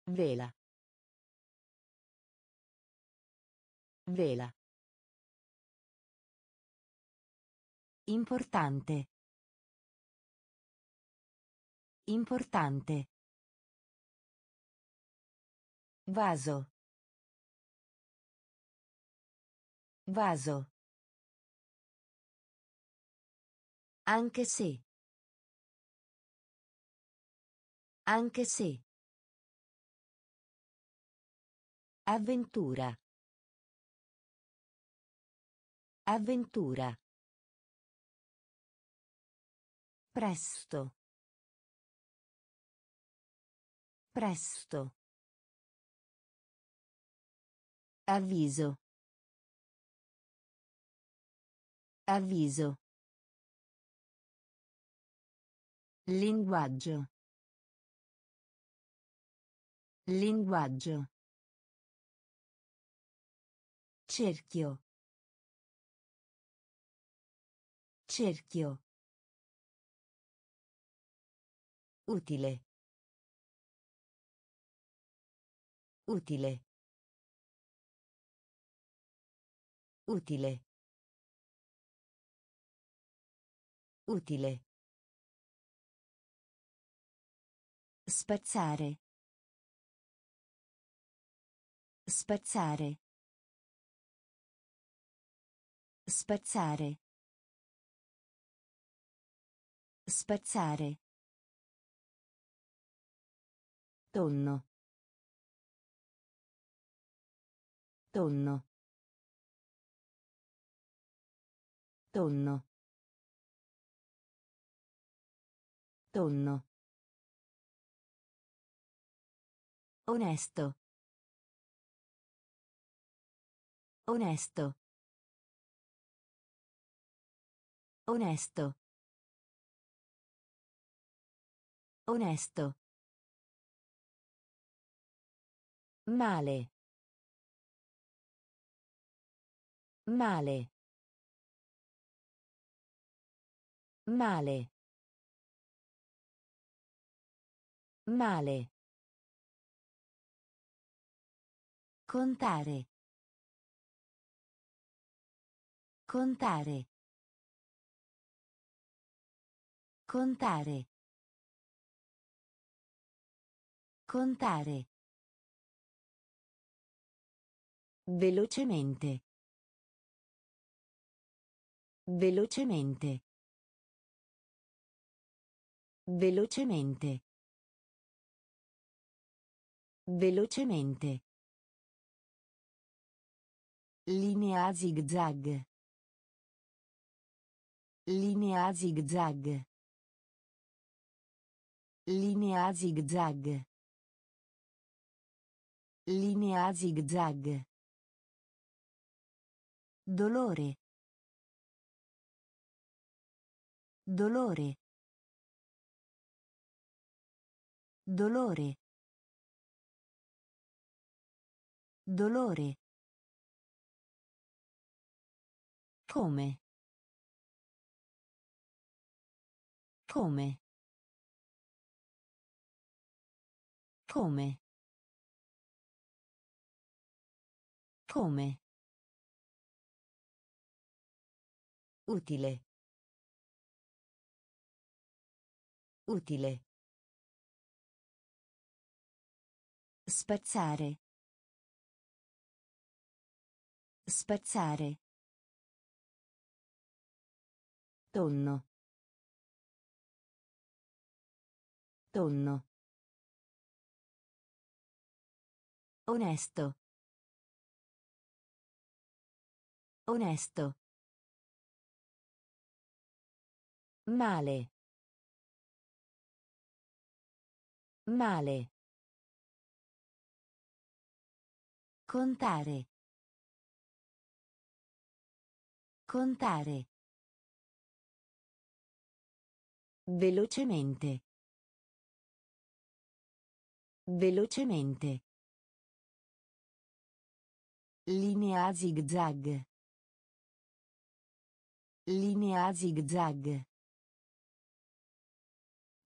Vela. Vela. Importante. Importante. Vaso. Vaso. Anche se. Anche se. Avventura. Avventura. Presto. Presto. Avviso. Avviso. Linguaggio. Linguaggio. Cerchio. Cerchio. Utile. Utile. Utile. Utile. Spazzare. Spazzare. Spazzare. Spazzare. Tonno. Tonno. Tonno. Tonno. Onesto. Onesto. Onesto. Onesto. Male. Male. Male. Male. Contare. Contare. Contare. Contare. Velocemente. Velocemente. Velocemente. Velocemente. Linea zigzag. Linea zigzag. Linea zigzag. Linea zigzag. Dolore. Dolore. Dolore. Dolore. Come? Come? Come? Come? Utile. Utile. Spazzare. Spazzare. Tonno. Tonno. Onesto. Onesto. Male. Male. Contare. Contare. Velocemente. Velocemente. Linea a zigzag. Linea zigzag.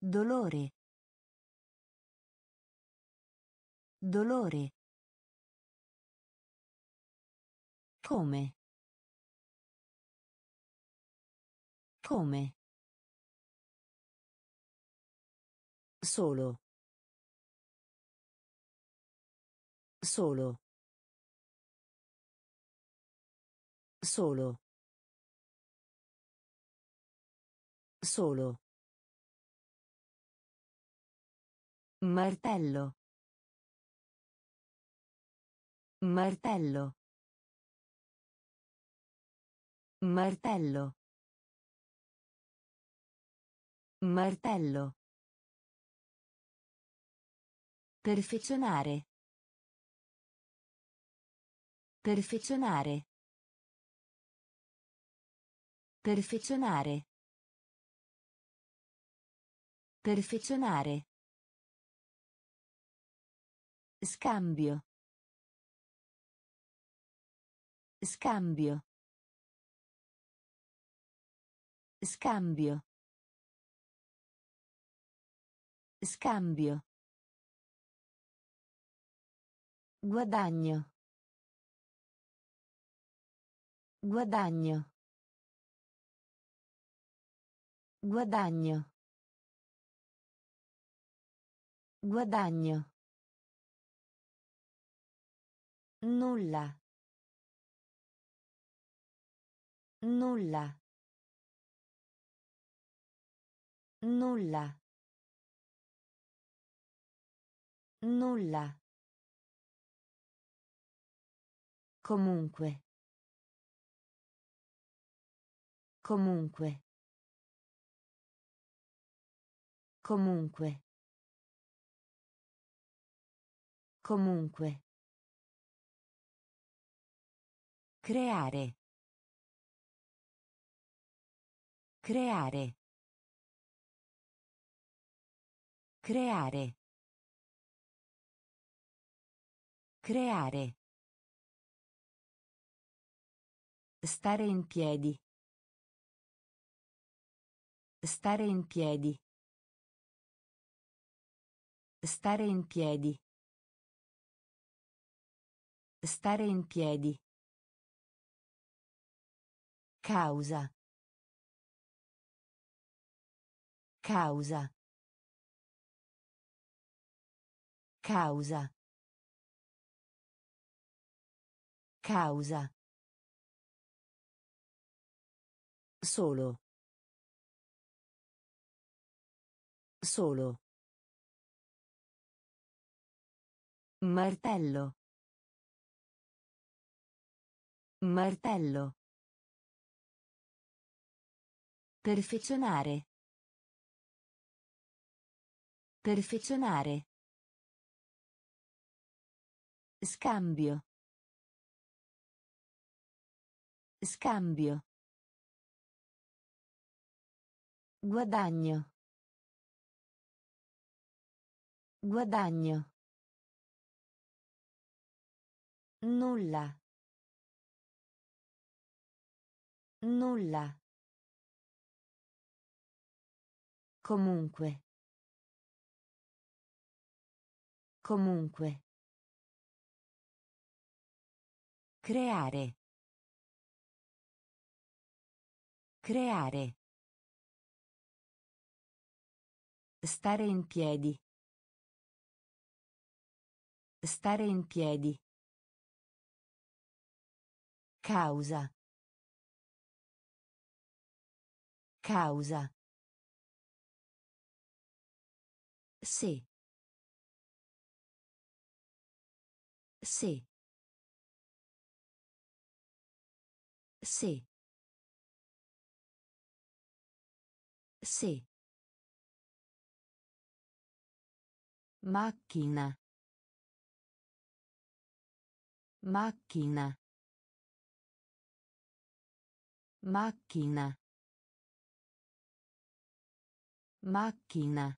Dolore. Dolore. Come? Come? Solo. Solo. Solo. Solo. Martello. Martello. Martello. Martello. Perfezionare. Perfezionare. Perfezionare. Perfezionare. Scambio. Scambio. Scambio. Scambio. Guadagno. Guadagno. Guadagno. Guadagno. Nulla. Nulla. Nulla. Nulla. Comunque. Comunque. Comunque. Comunque. Creare. Creare. Creare. Creare. Stare in piedi. Stare in piedi. Stare in piedi. Stare in piedi. Causa. Causa. Causa. Causa. Solo. Solo. Martello. Martello. Perfezionare. Perfezionare. Scambio. Scambio. Guadagno. Guadagno. Nulla. Nulla. Comunque. Comunque. Creare. Creare. Stare in piedi. Stare in piedi. Causa. Causa. Sì. Sì. Sì. Sì. Macchina. Macchina. Macchina. Macchina.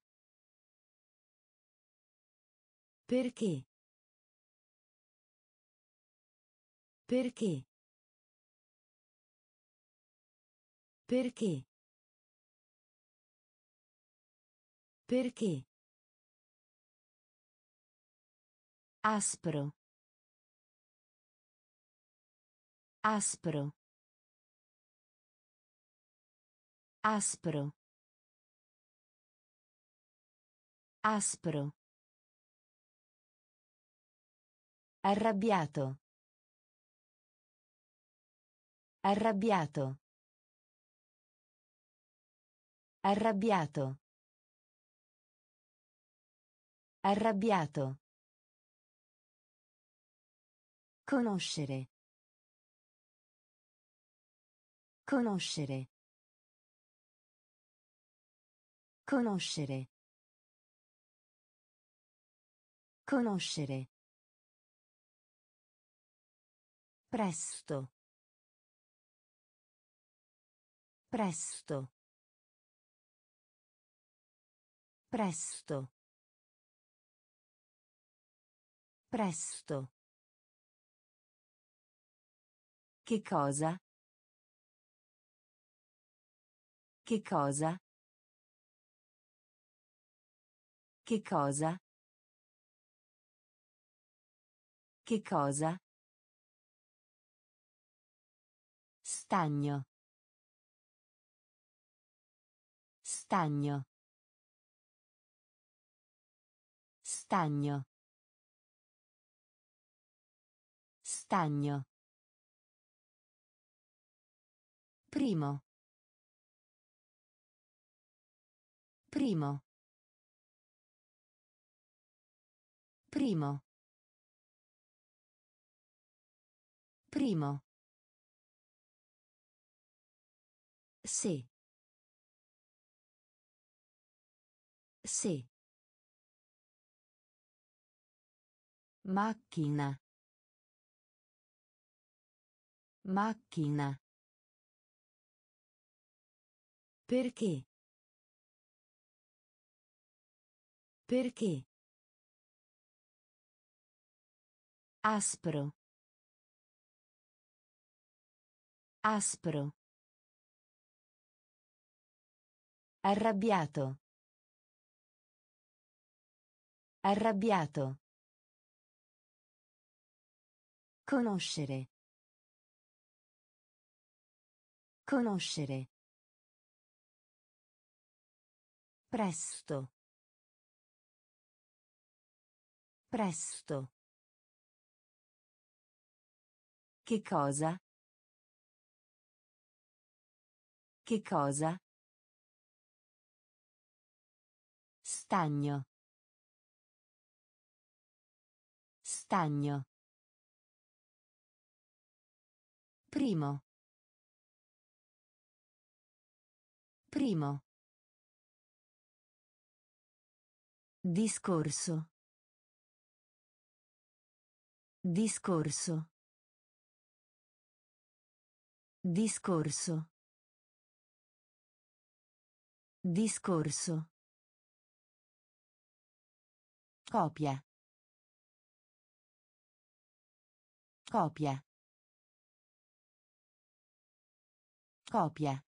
Perché? Perché? Perché? Perché? Aspro. Aspro. Aspro. Aspro. Arrabbiato. Arrabbiato. Arrabbiato. Arrabbiato. Conoscere. Conoscere. Conoscere. Conoscere. Presto. Presto. Presto. Presto. Che cosa? Che cosa? Che cosa? Che cosa? Stagno. Stagno. Stagno. Stagno. Primo. Primo. Primo. Primo. Sì. Sì. Macchina. Macchina. Perché? Perché? Aspro. Aspro. Arrabbiato. Arrabbiato. Conoscere. Conoscere. Presto. Presto. Che cosa? Che cosa? Stagno. Stagno. Primo. Primo. Discorso. Discorso. Discorso. Discorso. Copia. Copia. Copia.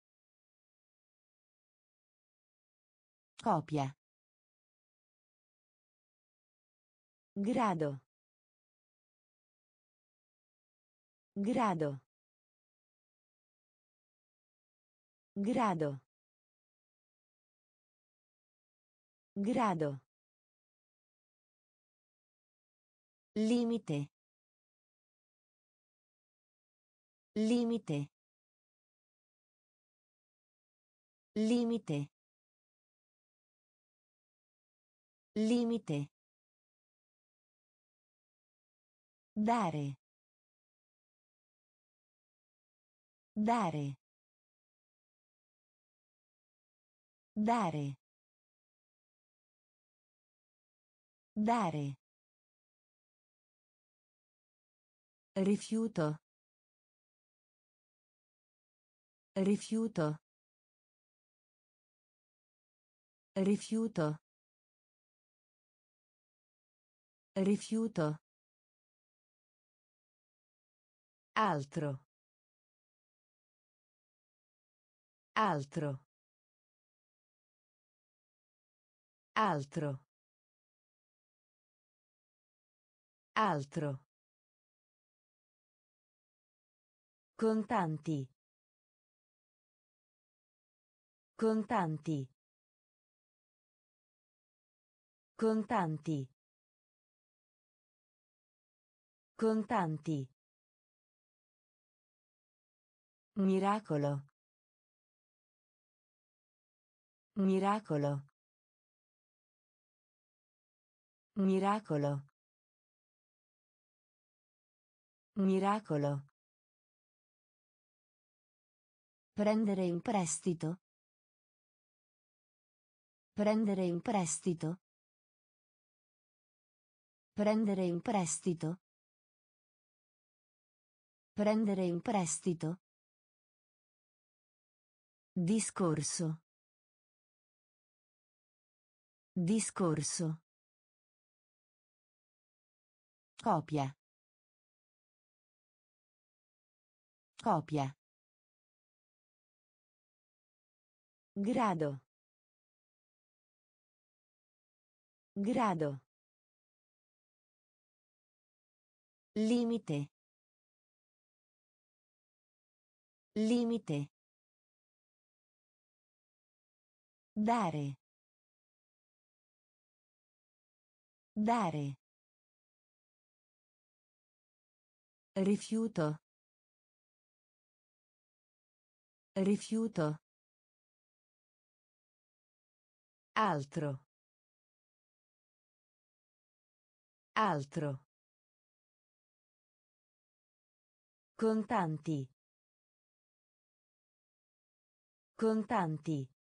Copia. Grado. Grado. Grado. Grado. Limite. Limite. Limite. Limite. Dare. Dare. Dare. Dare. Rifiuto. Rifiuto. Rifiuto. Rifiuto. Altro. Altro. Altro. Altro. Contanti. Contanti. Contanti. Contanti. Miracolo. Miracolo. Miracolo. Miracolo. Prendere in prestito. Prendere in prestito. Prendere in prestito. Prendere in prestito. Discorso. Discorso. Copia. Copia. Grado. Grado. Limite. Limite. Dare. Dare. Rifiuto. Rifiuto. Altro. Altro. Contanti. Contanti.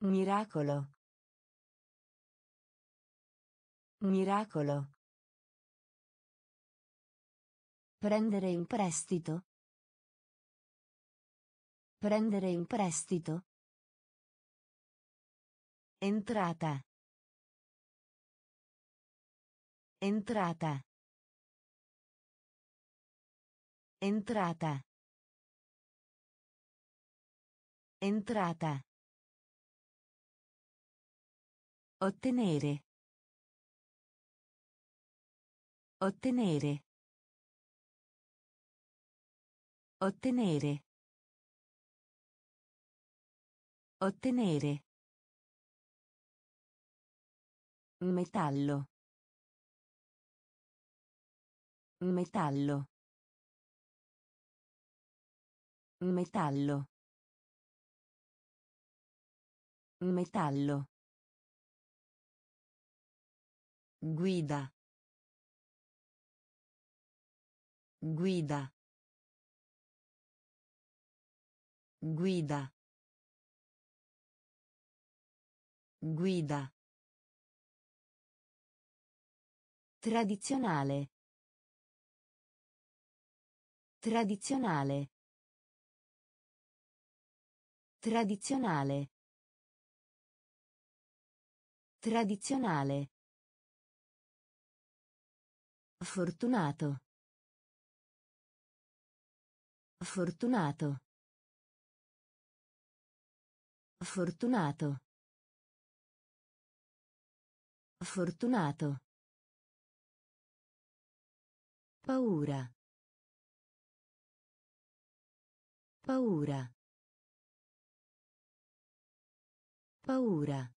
Miracolo. Miracolo. Prendere in prestito. Prendere in prestito. Entrata. Entrata. Entrata. Entrata. Ottenere. Ottenere. Ottenere. Ottenere. Metallo. Metallo. Metallo. Metallo. Guida. Guida. Guida. Guida. Tradizionale. Tradizionale. Tradizionale. Tradizionale. Fortunato. Fortunato. Fortunato. Fortunato. Paura. Paura. Paura.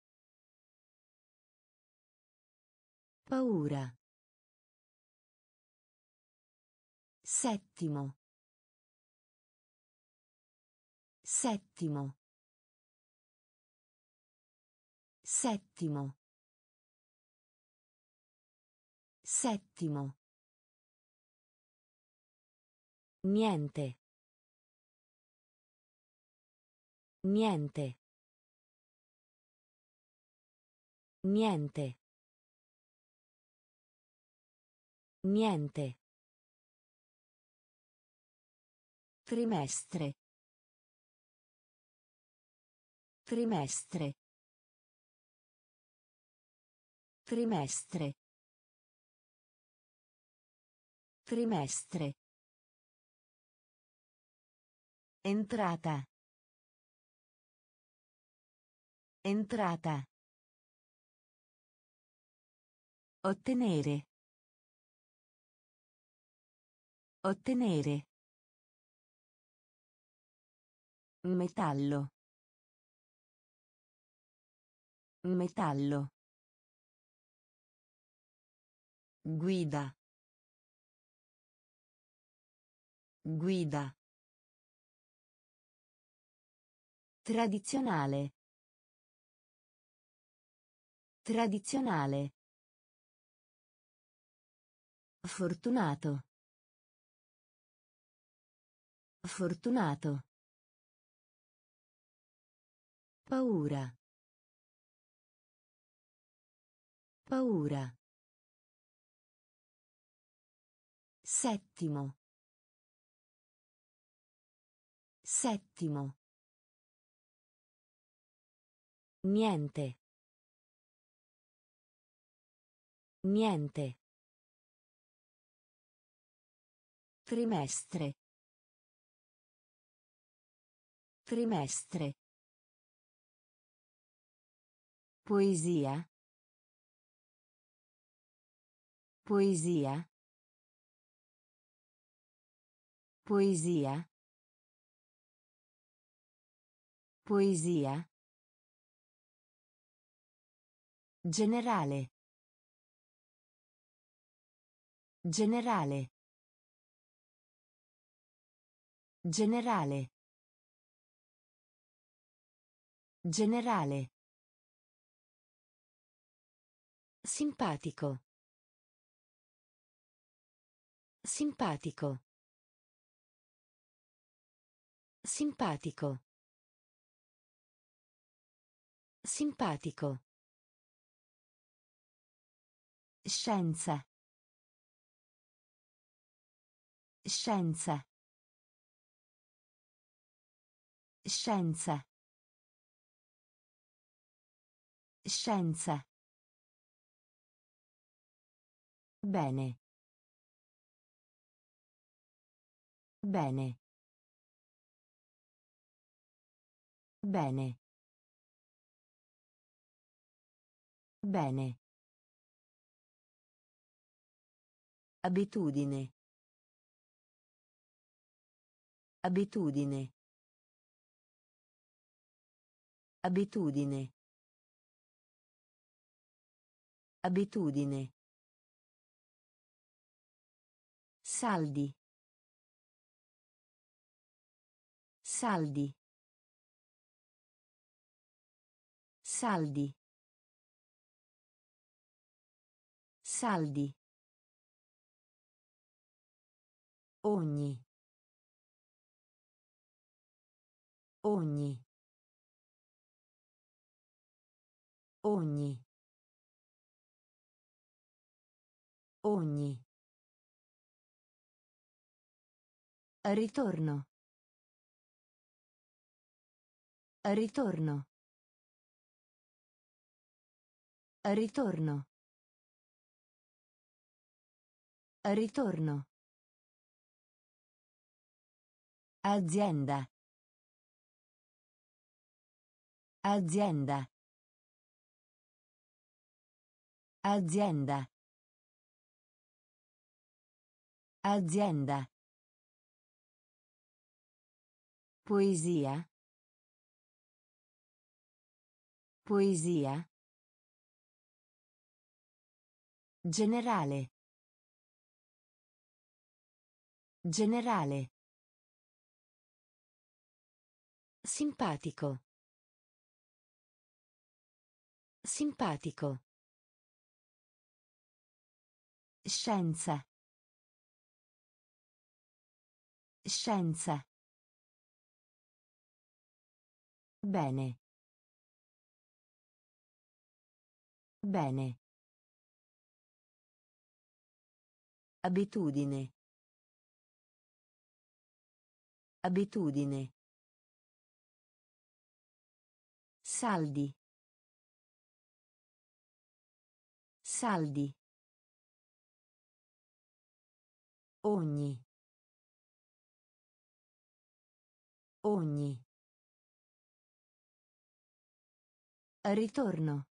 Paura. Settimo. Settimo. Settimo. Settimo. Niente. Niente. Niente. Niente. Trimestre. Trimestre. Trimestre. Trimestre. Entrata. Entrata. Ottenere. Ottenere. Metallo. Metallo. Guida. Guida. Tradizionale. Tradizionale. Fortunato. Fortunato. Paura. Paura. Settimo. Settimo. Niente. Niente. Trimestre. Trimestre. Poesia. Poesia. Poesia. Poesia. Generale. Generale. Generale. Generale. Simpatico. Simpatico. Simpatico. Simpatico. Scienza. Scienza. Scienza. Scienza. Bene. Bene. Bene. Bene. Abitudine. Abitudine. Abitudine. Abitudine. Saldi. Saldi. Saldi. Saldi. Ogni. Ogni. Ogni. Ogni. Ritorno. Ritorno. Ritorno. Ritorno. Azienda. Azienda. Azienda. Azienda. Poesia. Poesia. Generale. Generale. Simpatico. Simpatico. Scienza. Scienza. Bene. Bene. Abitudine. Abitudine. Saldi. Saldi. Ogni. Ogni. Ritorno.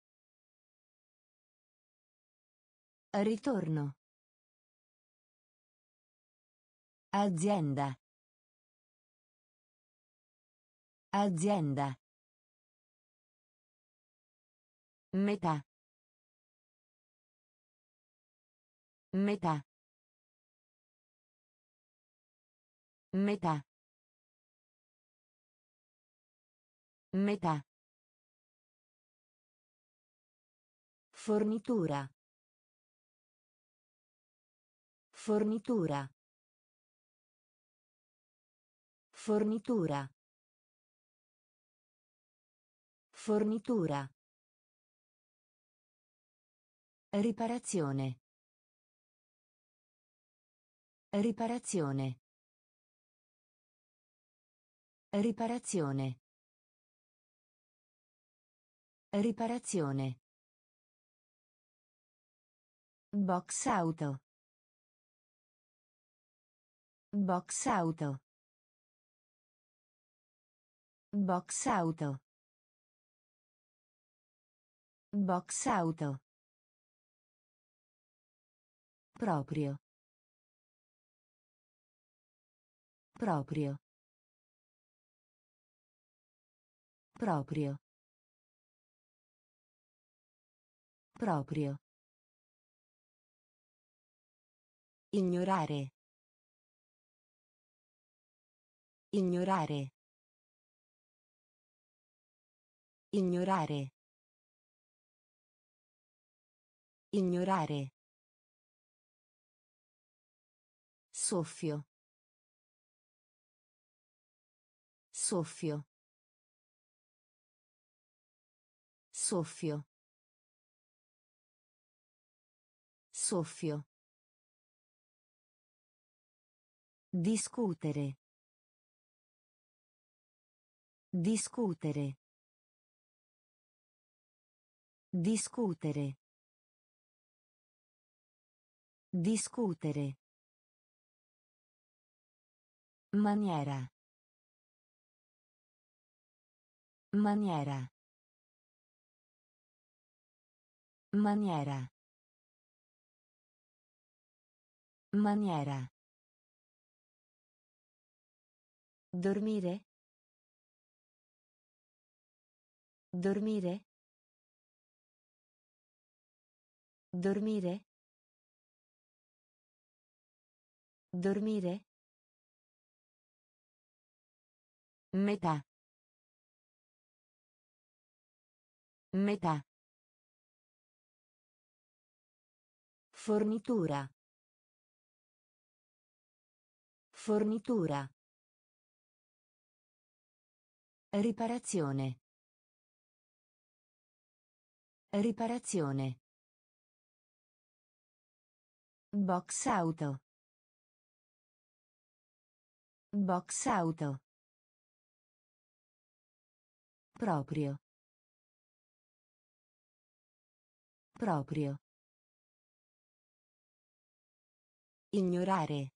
Ritorno. Azienda. Azienda. Metà. Metà. Metà. Metà. Fornitura. Fornitura. Fornitura. Fornitura. Riparazione. Riparazione. Riparazione. Riparazione. Box auto. Box auto. Box auto. Box auto. Proprio. Proprio. Proprio. Proprio. Ignorare. Ignorare. Ignorare. Ignorare. Soffio. Soffio. Soffio. Soffio. Discutere. Discutere. Discutere. Discutere. Maniera. Maniera. Maniera. Maniera. Dormire. Dormire. Dormire. Dormire. Metà. Metà. Fornitura. Fornitura. Riparazione. Riparazione. Box auto. Box auto. Proprio. Proprio. Ignorare.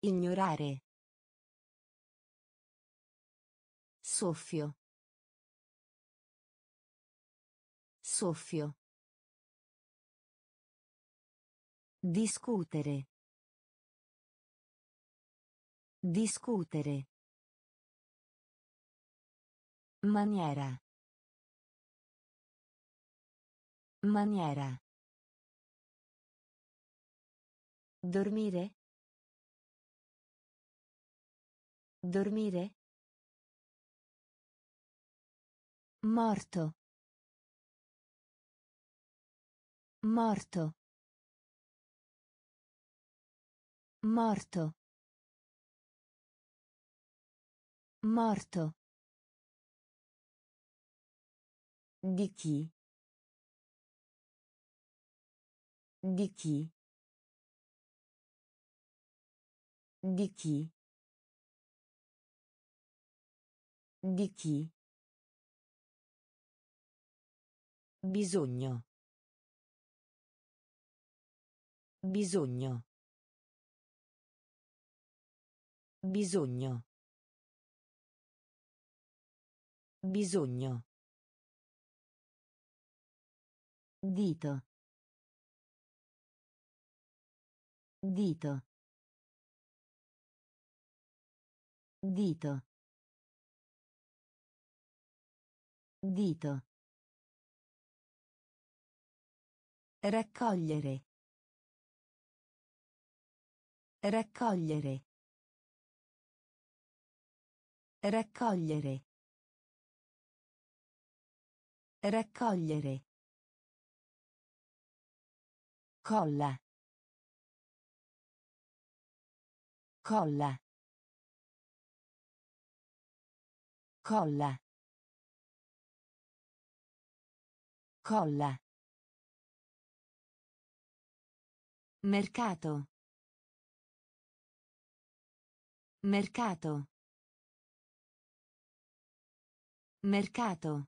Ignorare. Soffio. Soffio. Discutere. Discutere. Maniera. Maniera. Dormire. Dormire. Morto. Morto. Morto. Morto. Di chi? Di chi? Di chi? Di chi? Bisogno. Bisogno. Bisogno. Bisogno. Dito. Dito. Dito. Dito. Raccogliere. Raccogliere. Raccogliere. Raccogliere. Colla. Colla. Colla. Colla. Mercato. Mercato. Mercato.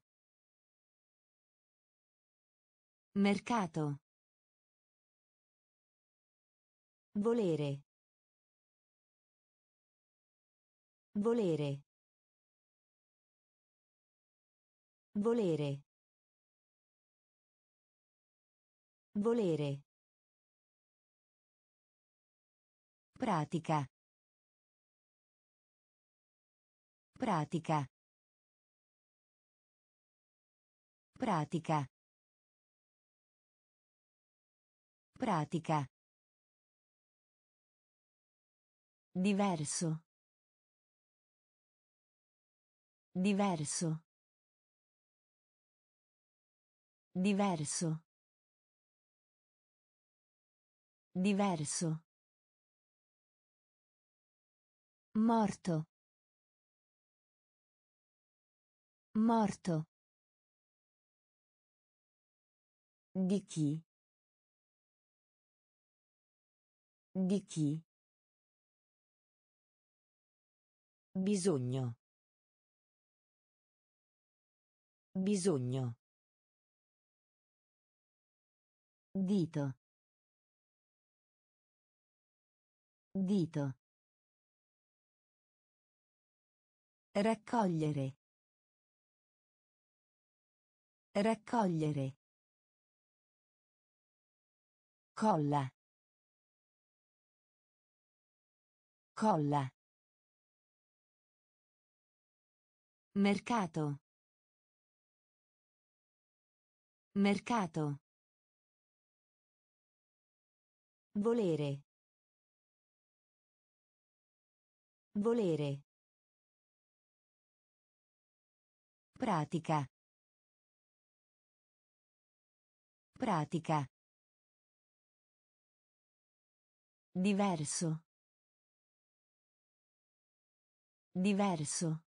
Mercato. Volere. Volere. Volere. Volere. Pratica. Pratica. Pratica. Pratica. Diverso. Diverso. Diverso. Diverso. Morto. Morto. Di chi? Di chi? Bisogno. Bisogno. Dito. Dito. Raccogliere. Raccogliere. Colla. Colla. Mercato. Mercato. Volere. Volere. Pratica. Pratica. Diverso. Diverso.